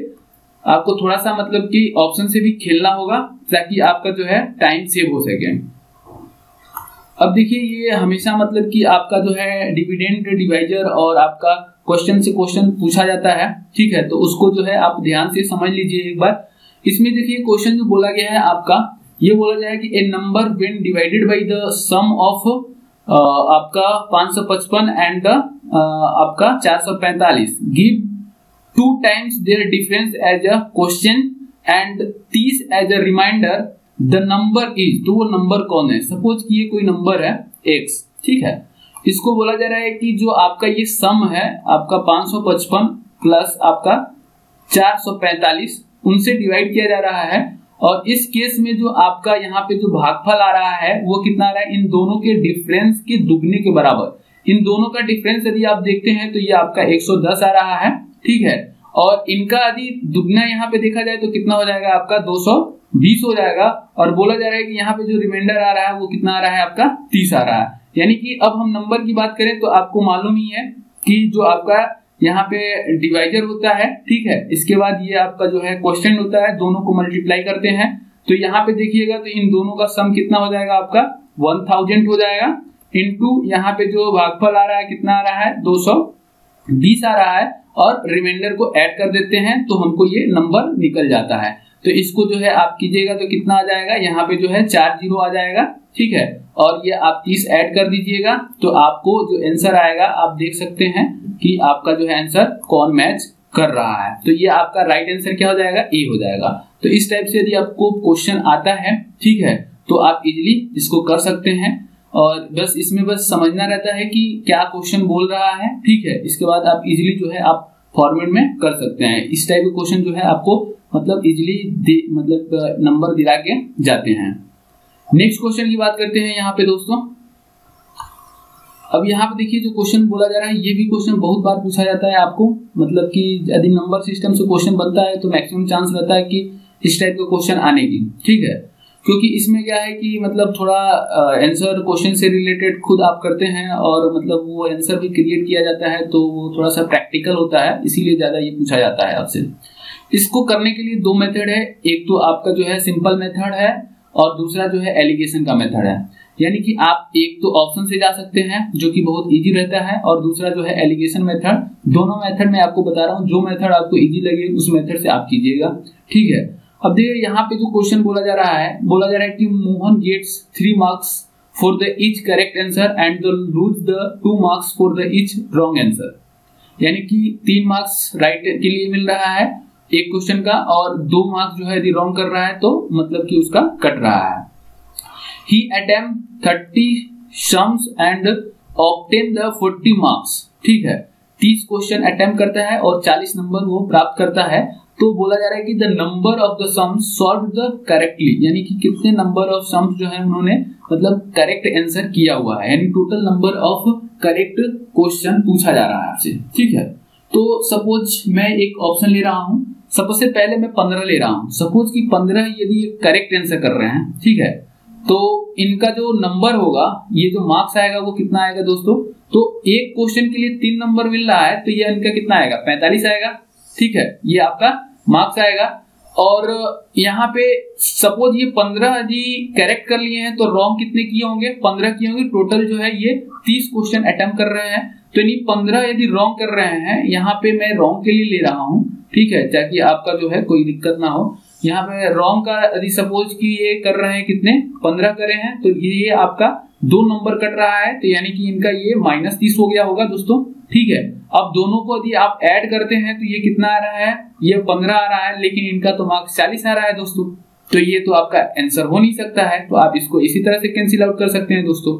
आपको थोड़ा सा मतलब कि ऑप्शन से भी खेलना होगा, ताकि आपका जो है टाइम सेव हो सके। अब देखिए, ये हमेशा मतलब कि आपका जो है डिविडेंड डिवाइजर और आपका क्वेश्चन से क्वेश्चन पूछा जाता है, ठीक है? तो उसको जो है आप ध्यान से समझ लीजिए एक बार। इसमें देखिए क्वेश्चन जो बोला गया है आपका, ये बोला जाए कि a number when divided by the sum of आपका 555 एंड आपका 445 give two times their difference as a quotient and तीस as a remainder the number is तो वो नंबर कौन है? सपोज़ कि ये कोई नंबर है एक्स ठीक है? इसको बोला जा रहा है कि जो आपका ये सम है, आपका 555 प्लस आपका 445 उनसे डिवाइड किया जा रहा है और इस केस में जो आपका यहाँ पे जो भागफल आ रहा है, वो कितना आ रहा है? इन दोनों के डिफरेंस के दुगने के बराबर। इन दोनों का डिफरेंस यदि आप देखते हैं तो ये आपका 110 आ रहा है। ठीक है? और इनका यदि दुगना यहाँ पे देखा जाए तो कितना हो जाएगा आपका? 220 हो जाएगा। और बोला जा रहा है कि यहाँ पे जो रिमाइंडर आ रहा है, वो कितना आ रहा है? आपका 30 आ रहा है। यानी कि अब हम नंबर की बात करें तो आपको मालूम ही है कि जो आपका यहाँ पे डिवाइजर होता है, ठीक है? इसके बाद ये आपका जो है क्वेश्चन होता है, दोनों को मल्टीप्लाई करते हैं। तो यहाँ पे देखिएगा तो इन दोनों का सम कितना हो जाएगा आपका? वन थाउज़ेंड हो जाएगा। इंटू यहाँ पे जो भागफल आ रहा है, कितना आ रहा है? दो सौ बीस आ रहा है और रिमाइंडर को ऐड कर देते हैं तो हमको ये नंबर निकल जाता है। तो इसको जो है आप कीजिएगा तो कितना आ जाएगा? यहाँ पे जो है चार ज़ीरो आ जाएगा, ठीक है? और ये आप तीस ऐड कर दीजिएगा तो आपको जो आंसर आएगा, आप देख सकते हैं कि आपका जो है आंसर कौन मैच कर रहा है। तो ये आपका राइट आंसर क्या हो जाएगा? ए हो जाएगा। तो इस टाइप से यदि आपको क्वेश्चन आता है, ठीक है? तो आप इजिली इसको कर सकते हैं। और बस इसमें बस समझना रहता है कि क्या क्वेश्चन बोल रहा है। ठीक है, इसके बाद आप इजिली जो है आप फॉर्मेट में कर सकते हैं। इस टाइप के क्वेश्चन जो है आपको मतलब इजिली मतलब नंबर दिला के जाते हैं। नेक्स्ट क्वेश्चन की बात करते हैं यहाँ पे दोस्तों। अब यहाँ पे देखिए जो क्वेश्चन बोला जा रहा है, ये भी क्वेश्चन बहुत बार पूछा जाता है आपको। मतलब कि यदि नंबर सिस्टम से क्वेश्चन बनता है तो मैक्सिमम चांस रहता है कि इस टाइप का क्वेश्चन आने की। ठीक है? क्योंकि इसमें क्या है कि मतलब थोड़ा आंसर क्वेश्चन से रिलेटेड खुद आप करते हैं और मतलब वो आंसर भी क्रिएट किया जाता है तो वो थोड़ा सा प्रैक्टिकल होता है, इसीलिए ज़्यादा ये पूछा जाता है आपसे। इसको करने के लिए दो मेथड है। एक तो आपका जो है सिंपल मेथड है और दूसरा जो है एलिगेशन का मेथड है। यानी कि आप एक तो ऑप्शन से जा सकते हैं, जो कि बहुत इजी रहता है और दूसरा जो है एलिगेशन मेथड दोनों मेथड में आपको बता रहा हूँ। जो मेथड आपको इजी लगे, उस मेथड से आप कीजिएगा। ठीक है? अब देखिए, यहाँ पे जो क्वेश्चन बोला जा रहा है, बोला जा रहा है कि Mohan gets three marks for the each correct answer and the lose the two marks for the each wrong answer यानी कि तीन मार्क्स राइट के लिए मिल रहा है एक क्वेश्चन का और दो मार्क्स जो है यदि रॉन्ग कर रहा है तो मतलब कि उसका कट रहा है। ही attempt thirty sums and obtain the forty marks ठीक है? तीस क्वेश्चन अटेम्प्ट करता है और चालीस नंबर वो प्राप्त करता है। तो बोला जा रहा है कि the number of the sums solve the correctly यानी कि कितने नंबर ऑफ़ सम्स जो है उन्होंने मतलब करेक्ट आंसर किया हुआ है, यानी total number of correct question पूछा जा रहा है आपसे, ठीक है? तो सपोज़ मैं एक ऑप्शन ले रहा हूँ सपोज़ से पहले मैं पंद्रह ले रहा हूँ सपोज़ कि पंद्रह यदि करेक्ट आंसर कर रहे हैं, ठीक है? तो इनका जो नंबर होगा, ये जो मार्क्स आएगा वो कितना आएगा दोस्तों? तो एक क्वेश्चन के लिए तीन नंबर मिल रहा है तो ये इनका कितना आएगा? पैंतालीस आएगा, ठीक है? ये आपका मार्क्स आएगा। और यहाँ पे सपोज़ ये पंद्रह यदि करेक्ट कर लिए हैं तो रॉन्ग कितने किए होंगे? पंद्रह किए होंगे। टोटल जो है ये तीस क्वेश्चन अटेम्प्ट कर रहे हैं। तो यानी पंद्रह यदि रॉन्ग कर रहे हैं, यहाँ पे मैं रॉन्ग के लिए ले रहा हूँ, ठीक है? ताकि आपका जो है कोई दिक्कत ना हो। यहाँ पे रॉन्ग का यदि सपोज़ कि ये कर रहे हैं कितने? पंद्रह करे हैं तो ये आपका दो नंबर कट रहा है। तो यानी कि इनका ये माइनस तीस हो गया होगा दोस्तों। ठीक है? अब दोनों को यदि आप ऐड करते हैं तो ये कितना आ रहा है? ये पंद्रह आ रहा है, लेकिन इनका तो मार्क्स चालीस आ रहा है दोस्तों। तो ये तो आपका आंसर हो नहीं सकता है। तो आप इसको इसी तरह से कैंसिल आउट कर सकते हैं दोस्तों।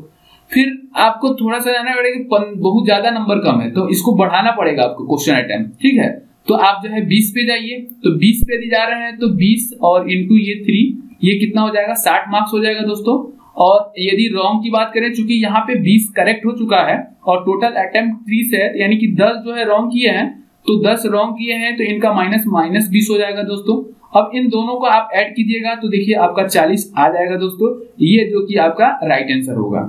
फिर आपको थोड़ा सा जाना पड़ेगा बहुत ज़्यादा नंबर कम है तो इसको बढ़ाना पड़ेगा आपको क्वेश्चन आइटम ठीक है? तो आप जो है बीस पे जाइए। तो बीस पे यदि जा रहे हैं तो बीस और इंटू ये थ्री ये कितना हो जाएगा? साठ मार्क्स हो जाएगा दोस्तों। और यदि रॉन्ग की बात करें, चूँकि यहाँ पे 20 करेक्ट हो चुका है और टोटल अटेम्प्ट 30 है, यानी कि 10 जो है रॉन्ग किए हैं तो 10 रॉन्ग किए हैं तो इनका माइनस माइनस बीस हो जाएगा दोस्तों। अब इन दोनों को आप ऐड कीजिएगा तो देखिए आपका 40 आ जाएगा दोस्तों। ये जो कि आपका राइट आंसर होगा।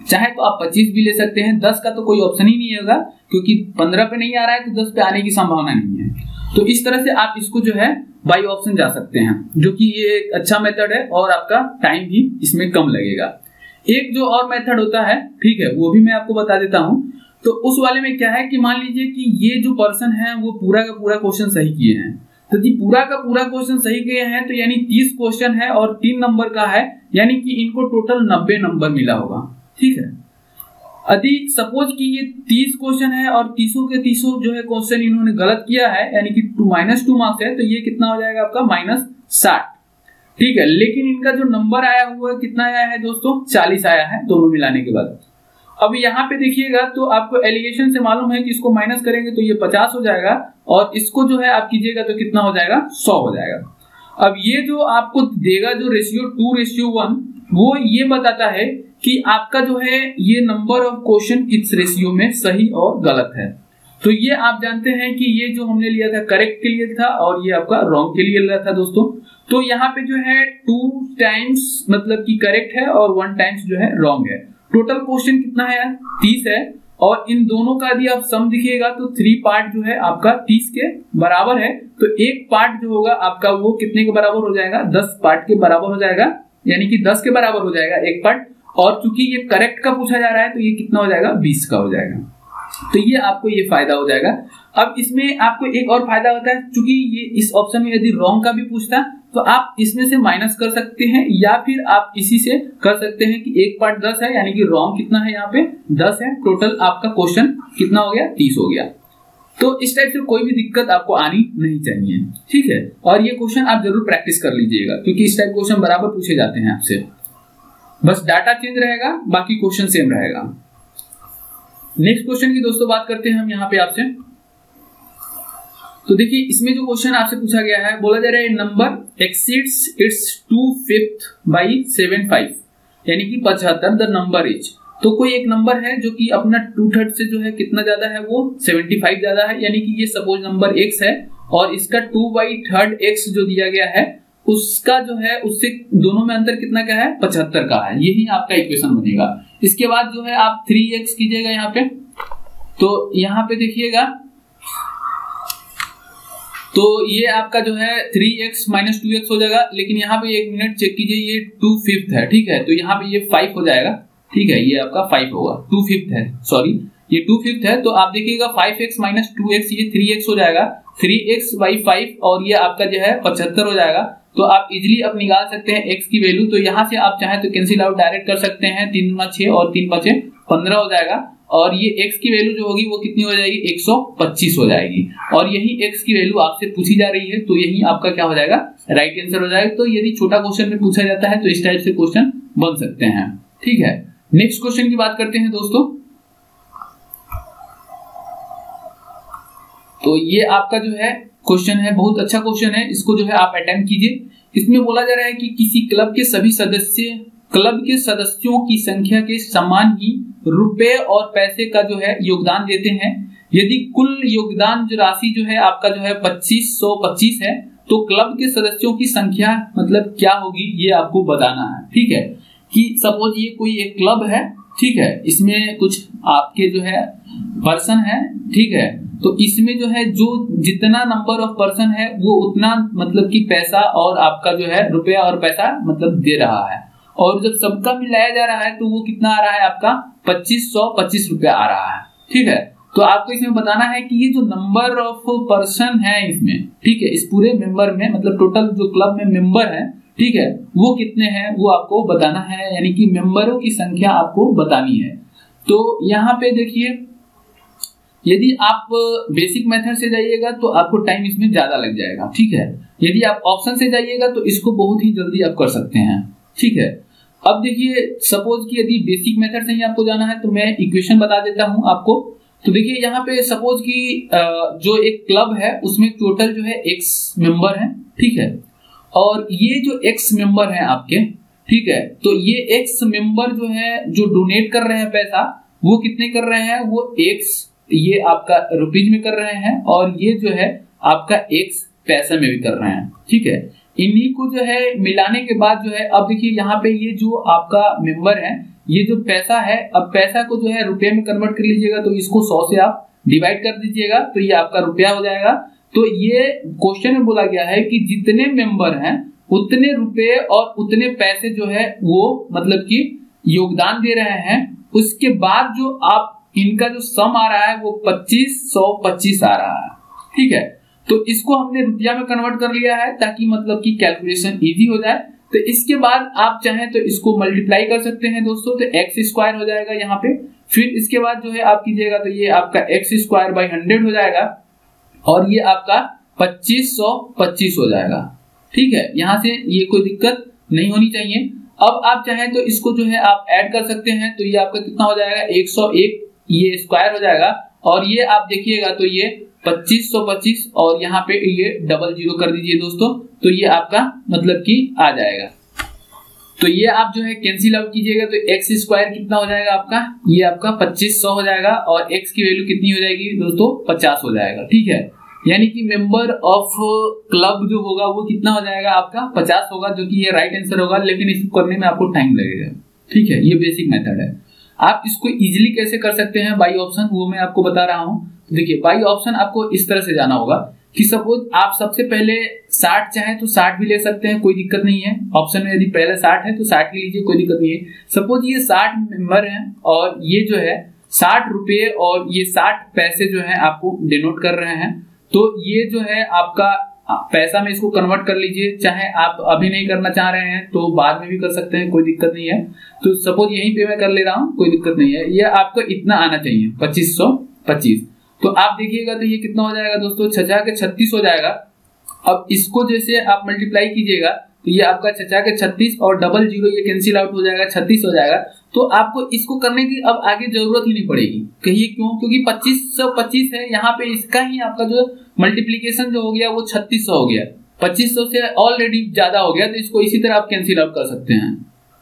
चाहे तो आप 25 भी ले सकते हैं 10 का तो कोई ऑप्शन ही नहीं होगा, क्योंकि 15 पे नहीं आ रहा है तो 10 पे आने की संभावना नहीं है। तो इस तरह से आप इसको जो है बाई ऑप्शन जा सकते हैं, जो कि ये एक अच्छा मेथड है और आपका टाइम भी इसमें कम लगेगा। एक जो और मेथड होता है, ठीक है, वो भी मैं आपको बता देता हूँ। तो उस वाले में क्या है कि मान लीजिए कि ये जो पर्सन है, वो पूरा का पूरा क्वेश्चन सही किए हैं। तो जी, पूरा का पूरा क्वेश्चन सही किए हैं तो यानी तीस क्वेश्चन है और तीन नंबर का है, यानी कि इनको टोटल नब्बे नंबर मिला होगा। ठीक है? यदि सपोज़ कि ये तीस क्वेश्चन है और तीसों के तीसों जो है क्वेश्चन इन्होंने गलत किया है, यानी कि टू माइनस टू मार्क्स है तो ये कितना हो जाएगा आपका माइनस साठ। ठीक है, लेकिन इनका जो नंबर आया हुआ है, कितना आया है दोस्तों? चालीस आया है, दोनों मिलाने के बाद। अब यहाँ पे देखिएगा तो आपको एलिगेशन से मालूम है कि इसको माइनस करेंगे तो ये पचास हो जाएगा और इसको जो है आप कीजिएगा तो कितना हो जाएगा? सौ हो जाएगा। अब ये जो आपको देगा जो रेशियो टू रेशियो वन वो ये बताता है कि आपका जो है ये नंबर ऑफ़ क्वेश्चन किस रेशियो में सही और गलत है। तो ये आप जानते हैं कि ये जो हमने लिया था करेक्ट के लिए था और ये आपका रॉन्ग के लिए लिया था दोस्तों। तो यहाँ पे जो है टू टाइम्स मतलब कि करेक्ट है और वन टाइम्स जो है रॉन्ग है। टोटल क्वेश्चन कितना है यार? तीस है। और इन दोनों का यदि आप सम दिखिएगा तो थ्री पार्ट जो है आपका तीस के बराबर है। तो एक पार्ट जो होगा आपका वो कितने के बराबर हो जाएगा? दस पार्ट के बराबर हो जाएगा। यानी कि दस के बराबर हो जाएगा एक पार्ट और चूँकि ये करेक्ट का पूछा जा रहा है तो ये कितना हो जाएगा? बीस का हो जाएगा। तो ये आपको ये फ़ायदा हो जाएगा। अब इसमें आपको एक और फ़ायदा होता है, चूँकि ये इस ऑप्शन में यदि रॉन्ग का भी पूछता तो आप इसमें से माइनस कर सकते हैं, या फिर आप इसी से कर सकते हैं कि एक पार्ट दस है, यानी कि रॉन्ग कितना है यहाँ पे? दस है। टोटल आपका क्वेश्चन कितना हो गया? तीस हो गया। तो इस टाइप से कोई भी दिक्कत आपको आनी नहीं चाहिए। ठीक है? और ये क्वेश्चन आप ज़रूर प्रैक्टिस कर लीजिएगा, क्योंकि इस टाइप क्वेश्चन बराबर पूछे जाते हैं आपसे। बस डाटा चेंज रहेगा, बाकी क्वेश्चन सेम रहेगा। नेक्स्ट क्वेश्चन की दोस्तों बात करते हैं हम यहाँ पे आपसे। तो देखिए, इसमें जो क्वेश्चन आपसे पूछा गया है, बोला जा रहा है number exceeds its two fifth by seven five यानी कि पचहत्तर द नंबर इज़ तो कोई एक नंबर है जो कि अपना टू थर्ड से जो है कितना ज़्यादा है वो? सेवेंटी फाइव ज़्यादा है, यानी कि ये सपोज़ नंबर एक्स है, और इसका टू बाई थर्ड एक्स जो दिया गया है उसका जो है, उससे दोनों में अंतर कितना का है? पचहत्तर का है। यही आपका इक्वेशन बनेगा। इसके बाद जो है, आप थ्री एक्स कीजिएगा यहाँ पे। तो यहाँ पे देखिएगा। तो ये आपका जो है three x minus two x हो जाएगा। लेकिन यहाँ पे एक मिनट चेक कीजिए, ये टू फिफ्थ है, ठीक है? तो यहाँ पे ये फाइव हो जाएगा। ठीक है, ये आपका फाइव होगा। टू फिफ्थ है सॉरी ये टू फिफ्थ है तो आप देखिएगा five x minus two x ये थ्री एक्स हो जाएगा। थ्री एक्स बाई फाइव और ये आपका जो है, पचहत्तर हो जाएगा। तो आप इजिली अब निकाल सकते हैं एक्स की वैल्यू तो यहाँ से आप चाहें तो कैंसिल आउट डायरेक्ट कर सकते हैं। तीन गुना छह और तीन पाँच पंद्रह हो जाएगा। और ये x की वैल्यू जो होगी वो कितनी हो जाएगी? 125 हो जाएगी। और यही x की वैल्यू आपसे पूछी जा रही है तो यही आपका क्या हो जाएगा? राइट आंसर हो जाएगा। तो यदि छोटा क्वेश्चन में पूछा जाता है तो इस टाइप से क्वेश्चन बन सकते हैं। ठीक है। नेक्स्ट क्वेश्चन की बात करते हैं दोस्तों। तो ये आपका जो है क्वेश्चन है, बहुत अच्छा क्वेश्चन है, इसको जो है आप अटेम्प्ट कीजिए। इसमें बोला जा रहा है कि किसी क्लब के सभी सदस्य, क्लब के सदस्यों की संख्या के समान ही रुपए और पैसे का जो है योगदान देते हैं। यदि कुल योगदान जो राशि जो है आपका जो है पच्चीस सौ पच्चीस है तो क्लब के सदस्यों की संख्या मतलब क्या होगी, ये आपको बताना है। ठीक है? कि सपोज़ ये कोई एक क्लब है, ठीक है? इसमें कुछ आपके जो है पर्सन है, ठीक है? तो इसमें जो है, जो जितना नंबर ऑफ़ पर्सन है, वो उतना मतलब कि पैसा और आपका जो है, रुपया और पैसा मतलब दे रहा है। और जब सबका मिलाया जा रहा है तो वो कितना आ रहा है आपका? पच्चीस सौ पच्चीस रुपया आ रहा है, ठीक है? तो आपको इसमें बताना है कि ये जो नंबर ऑफ़ पर्सन है इसमें, ठीक है, इस पूरे मेंबर में मतलब टोटल जो क्लब में मेंबर है, ठीक है, वो कितने हैं, वो आपको बताना है, यानी कि मेंबरों की संख्या आपको बतानी है। तो यहाँ पे देखिए, यदि आप बेसिक मेथड से जाइएगा तो आपको टाइम इसमें ज़्यादा लग जाएगा, ठीक है? यदि आप ऑप्शन से जाइएगा तो इसको बहुत ही जल्दी आप कर सकते हैं, ठीक है? अब देखिए सपोज़ कि यदि बेसिक मेथड से ही आपको जाना है तो मैं इक्वेशन बता देता हूँ आपको। तो देखिए, यहाँ पे सपोज़ कि जो एक क्लब है, उसमें टोटल जो है एक्स मेंबर है, ठीक है? और ये जो एक्स मेंबर है आपके ठीक है? तो ये एक्स मेंबर जो है, जो डोनेट कर रहे हैं पैसा, वो कितने कर रहे हैं? वो एक्स ये आपका रुपीज़ में कर रहे हैं और ये जो है, आपका एक्स पैसे में भी कर रहे हैं। ठीक है? इन्हीं को जो है, मिलाने के बाद जो है, अब देखिए यहाँ पे ये जो आपका मेंबर है, ये जो पैसा है, अब पैसा को जो है रुपये में कन्वर्ट कर लीजिएगा तो इसको सौ से आप डिवाइड कर दीजिएगा तो ये आपका रुपया हो जाएगा। तो ये क्वेश्चन में बोला गया है कि जितने मेंबर हैं उतने रुपए और उतने पैसे जो है वो मतलब कि योगदान दे रहे हैं। उसके बाद जो आप, इनका जो सम आ रहा है वो पच्चीस सौ पच्चीस आ रहा है। ठीक है? तो इसको हमने रुपया में कन्वर्ट कर लिया है ताकि मतलब कि कैलकुलेशन इजी हो जाए। तो इसके बाद आप चाहें तो इसको मल्टीप्लाई कर सकते हैं दोस्तों। तो एक्स स्क्वायर हो जाएगा यहाँ पे। फिर इसके बाद जो है आप कीजिएगा तो ये आपका एक्स स्क्वायर बाई हंड्रेड हो जाएगा। और ये आपका पच्चीस सौ पच्चीस हो जाएगा। ठीक है, यहाँ से ये कोई दिक्कत नहीं होनी चाहिए। अब आप चाहें तो इसको जो है आप ऐड कर सकते हैं तो ये आपका कितना हो जाएगा? 101 ये स्क्वायर हो जाएगा। और ये आप देखिएगा तो ये 2525 और यहाँ पे ये डबल ज़ीरो कर दीजिए दोस्तों तो ये आपका मतलब कि आ जाएगा। तो ये आप जो है कैंसिल आउट कीजिएगा तो एक्स स्क्वायर कितना हो जाएगा आपका? ये आपका पच्चीस सौ हो जाएगा और एक्स की वैल्यू कितनी हो जाएगी दोस्तों? पचास हो जाएगा, ठीक है? यानी कि मेंबर ऑफ़ क्लब जो होगा वो कितना हो जाएगा आपका? पचास होगा, जो कि ये राइट आंसर होगा, लेकिन इसको करने में आपको टाइम लगेगा। ठीक है? ये बेसिक मेथड है। आप इसको इजिली कैसे कर सकते हैं? बाई ऑप्शन वो मैं आपको बता रहा हूँ। देखिए बाई ऑप्शन आपको इस तरह से जाना होगा कि सपोज़ आप सबसे पहले साठ चाहे तो साठ भी ले सकते हैं, कोई दिक्कत नहीं है। ऑप्शन में यदि पहले साठ है तो साठ ही लीजिए, कोई दिक्कत नहीं है। सपोज़ ये साठ मेंबर है और ये जो है साठ रुपये और ये साठ पैसे जो है आपको डिनोट कर रहे हैं तो ये जो है आपका पैसा में इसको कन्वर्ट कर लीजिए। चाहे आप अभी नहीं करना चाह रहे हैं तो बाद में भी कर सकते हैं, कोई दिक्कत नहीं है। तो सपोज़ यहीं पे मैं कर ले रहा हूँ, कोई दिक्कत नहीं है। ये आपको इतना आना चाहिए, पच्चीस सौ पच्चीस। तो आप देखिएगा तो ये कितना हो जाएगा दोस्तों? छजा के छत्तीस हो जाएगा। अब इसको जैसे आप मल्टीप्लाई कीजिएगा तो ये आपका छचा के छत्तीस और डबल ज़ीरो ये कैंसिल आउट हो जाएगा, छत्तीस हो जाएगा। तो आपको इसको करने की अब आगे ज़रूरत ही नहीं पड़ेगी। कहिए क्यों? क्योंकि पच्चीस सौ पच्चीस है, यहाँ पे इसका ही आपका जो मल्टीप्लीकेशन जो हो गया वो छत्तीस सौ हो गया। पच्चीस सौ से ऑलरेडी ज़्यादा हो गया तो इसको इसी तरह आप कैंसिल आउट कर सकते हैं।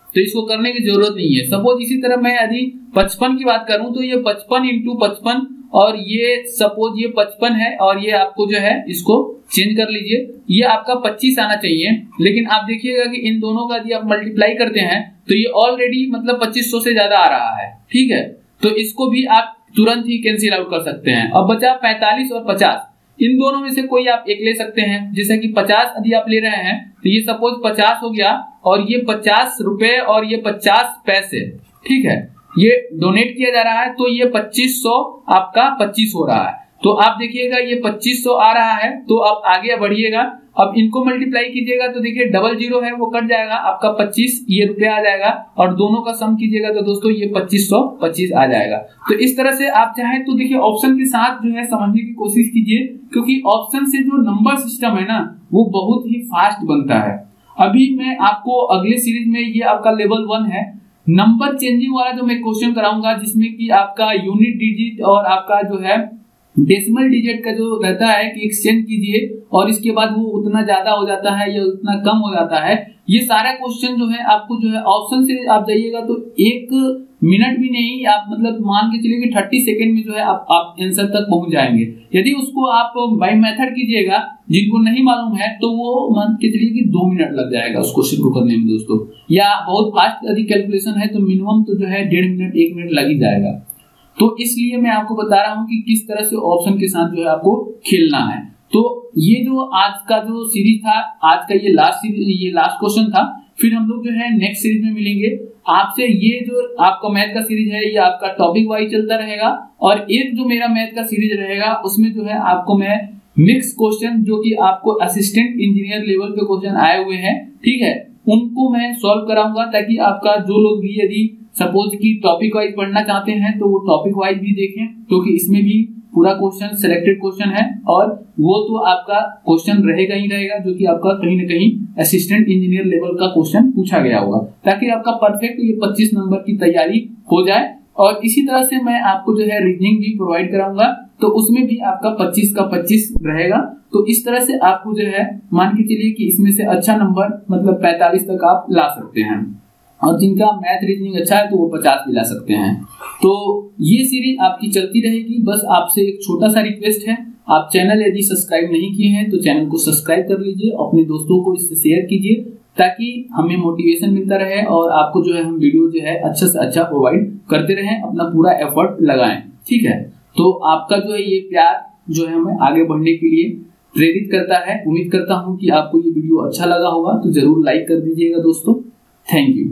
तो इसको करने की ज़रूरत नहीं है। सपोज़ इसी तरह मैं यदि पचपन की बात करूँ तो ये पचपन इंटू पचपन और ये सपोज़ ये पचपन है और ये आपको जो है इसको चेंज कर लीजिए। ये आपका पच्चीस आना चाहिए। लेकिन आप देखिएगा कि इन दोनों का यदि आप मल्टीप्लाई करते हैं तो ये ऑलरेडी मतलब पच्चीस से ज़्यादा आ रहा है। ठीक है? तो इसको भी आप तुरंत ही कैंसिल आउट कर सकते हैं। अब बचा पैंतालीस और पचास। इन दोनों में से कोई आप एक ले सकते हैं। जैसे कि पचास यदि आप ले रहे हैं तो ये सपोज़ पचास हो गया और ये पचास रुपए और ये पचास पैसे। ठीक है? ये डोनेट किया जा रहा है तो ये पच्चीस सौ आपका पच्चीस हो रहा है। तो आप देखिएगा, ये पच्चीस सौ आ रहा है तो आप आगे बढ़िएगा। अब इनको मल्टीप्लाई कीजिएगा तो देखिए डबल ज़ीरो है, वो कट जाएगा, आपका पच्चीस, ये रुपया आ जाएगा, और दोनों का सम कीजिएगा तो दोस्तों ये पच्चीस सौ पच्चीस आ जाएगा। तो इस तरह से आप चाहें तो देखिए ऑप्शन के साथ जो है समझने की कोशिश कीजिए, क्योंकि ऑप्शन से जो नंबर सिस्टम है ना, वो बहुत ही फास्ट बनता है। अभी मैं आपको अगले सीरीज़ में ये आपका लेवल वन है नंबर चेंजिंग वाला जो मैं क्वेश्चन कराऊँगा, जिसमें कि आपका यूनिट डिजिट और आपका जो है डेसिमल डिजिट का जो रहता है, कि एक्सचेंज कीजिए, और इसके बाद वो उतना ज़्यादा हो जाता है या उतना कम हो जाता है, ये सारा क्वेश्चन जो है, आपको जो है ऑप्शन से आप जाइएगा तो एक मिनट भी नहीं, आप मतलब मान के चलिए कि थर्टी सेकेंड में जो है आप आप आंसर तक पहुँच जाएँगे। यदि उसको आप बाई मेथड कीजिएगा जिनको नहीं मालूम है तो वो मान के चलिए कि दो मिनट लग जाएगा उस क्वेश्चन को करने में दोस्तों। या बहुत फास्ट यदि कैलकुलेशन है तो मिनिमम तो जो है डेढ़ मिनट, एक मिनट लग ही जाएगा। तो इसलिए मैं आपको बता रहा हूँ कि किस तरह से ऑप्शन के साथ जो है आपको खेलना है। तो ये जो आज का जो सीरीज़ था, आज का ये लास्ट सीरीज़ ये लास्ट क्वेश्चन था, फिर हम लोग जो है नेक्स्ट सीरीज़ में मिलेंगे। आपसे ये जो आपका मैथ का सीरीज़ है, ये आपका टॉपिक वाइज चलता रहेगा और एक जो मेरा मैथ का सीरीज़ रहेगा, उसमें जो है आपको मैं मिक्स क्वेश्चन जो कि आपको असिस्टेंट इंजीनियर लेवल पे क्वेश्चन आए हुए हैं, ठीक है? उनको मैं सॉल्व कराऊँगा ताकि आपका जो लोग भी यदि सपोज़ की टॉपिक वाइज पढ़ना चाहते हैं तो वो टॉपिक वाइज भी देखें, क्योंकि तो इसमें भी पूरा क्वेश्चन सिलेक्टेड क्वेश्चन है और वो तो आपका क्वेश्चन रहेगा ही रहेगा, जो कि आपका कहीं ना कहीं असिस्टेंट इंजीनियर लेवल का क्वेश्चन पूछा गया होगा। ताकि आपका परफेक्ट ये 25 नंबर की तैयारी हो जाए और इसी तरह से मैं आपको जो है रीजनिंग भी प्रोवाइड कराऊँगा। तो उसमें भी आपका 25 का 25 रहेगा। तो इस तरह से आपको जो है, मान के चलिए कि इसमें से अच्छा नंबर मतलब 45 तक आप ला सकते हैं। और जिनका मैथ रीजनिंग अच्छा है तो वो पचास भी ला सकते हैं। तो ये सीरीज़ आपकी चलती रहेगी। बस आपसे एक छोटा सा रिक्वेस्ट है। आप चैनल यदि सब्सक्राइब नहीं किए हैं तो चैनल को सब्सक्राइब कर लीजिए। अपने दोस्तों को इससे शेयर कीजिए, ताकि हमें मोटिवेशन मिलता रहे और आपको जो है, हम वीडियो जो है अच्छा से अच्छा प्रोवाइड करते रहें, अपना पूरा एफर्ट लगाएँ। ठीक है? तो आपका जो है ये प्यार जो है हमें आगे बढ़ने के लिए प्रेरित करता है। उम्मीद करता हूँ कि आपको ये वीडियो अच्छा लगा होगा तो ज़रूर लाइक कर दीजिएगा दोस्तों। Thank you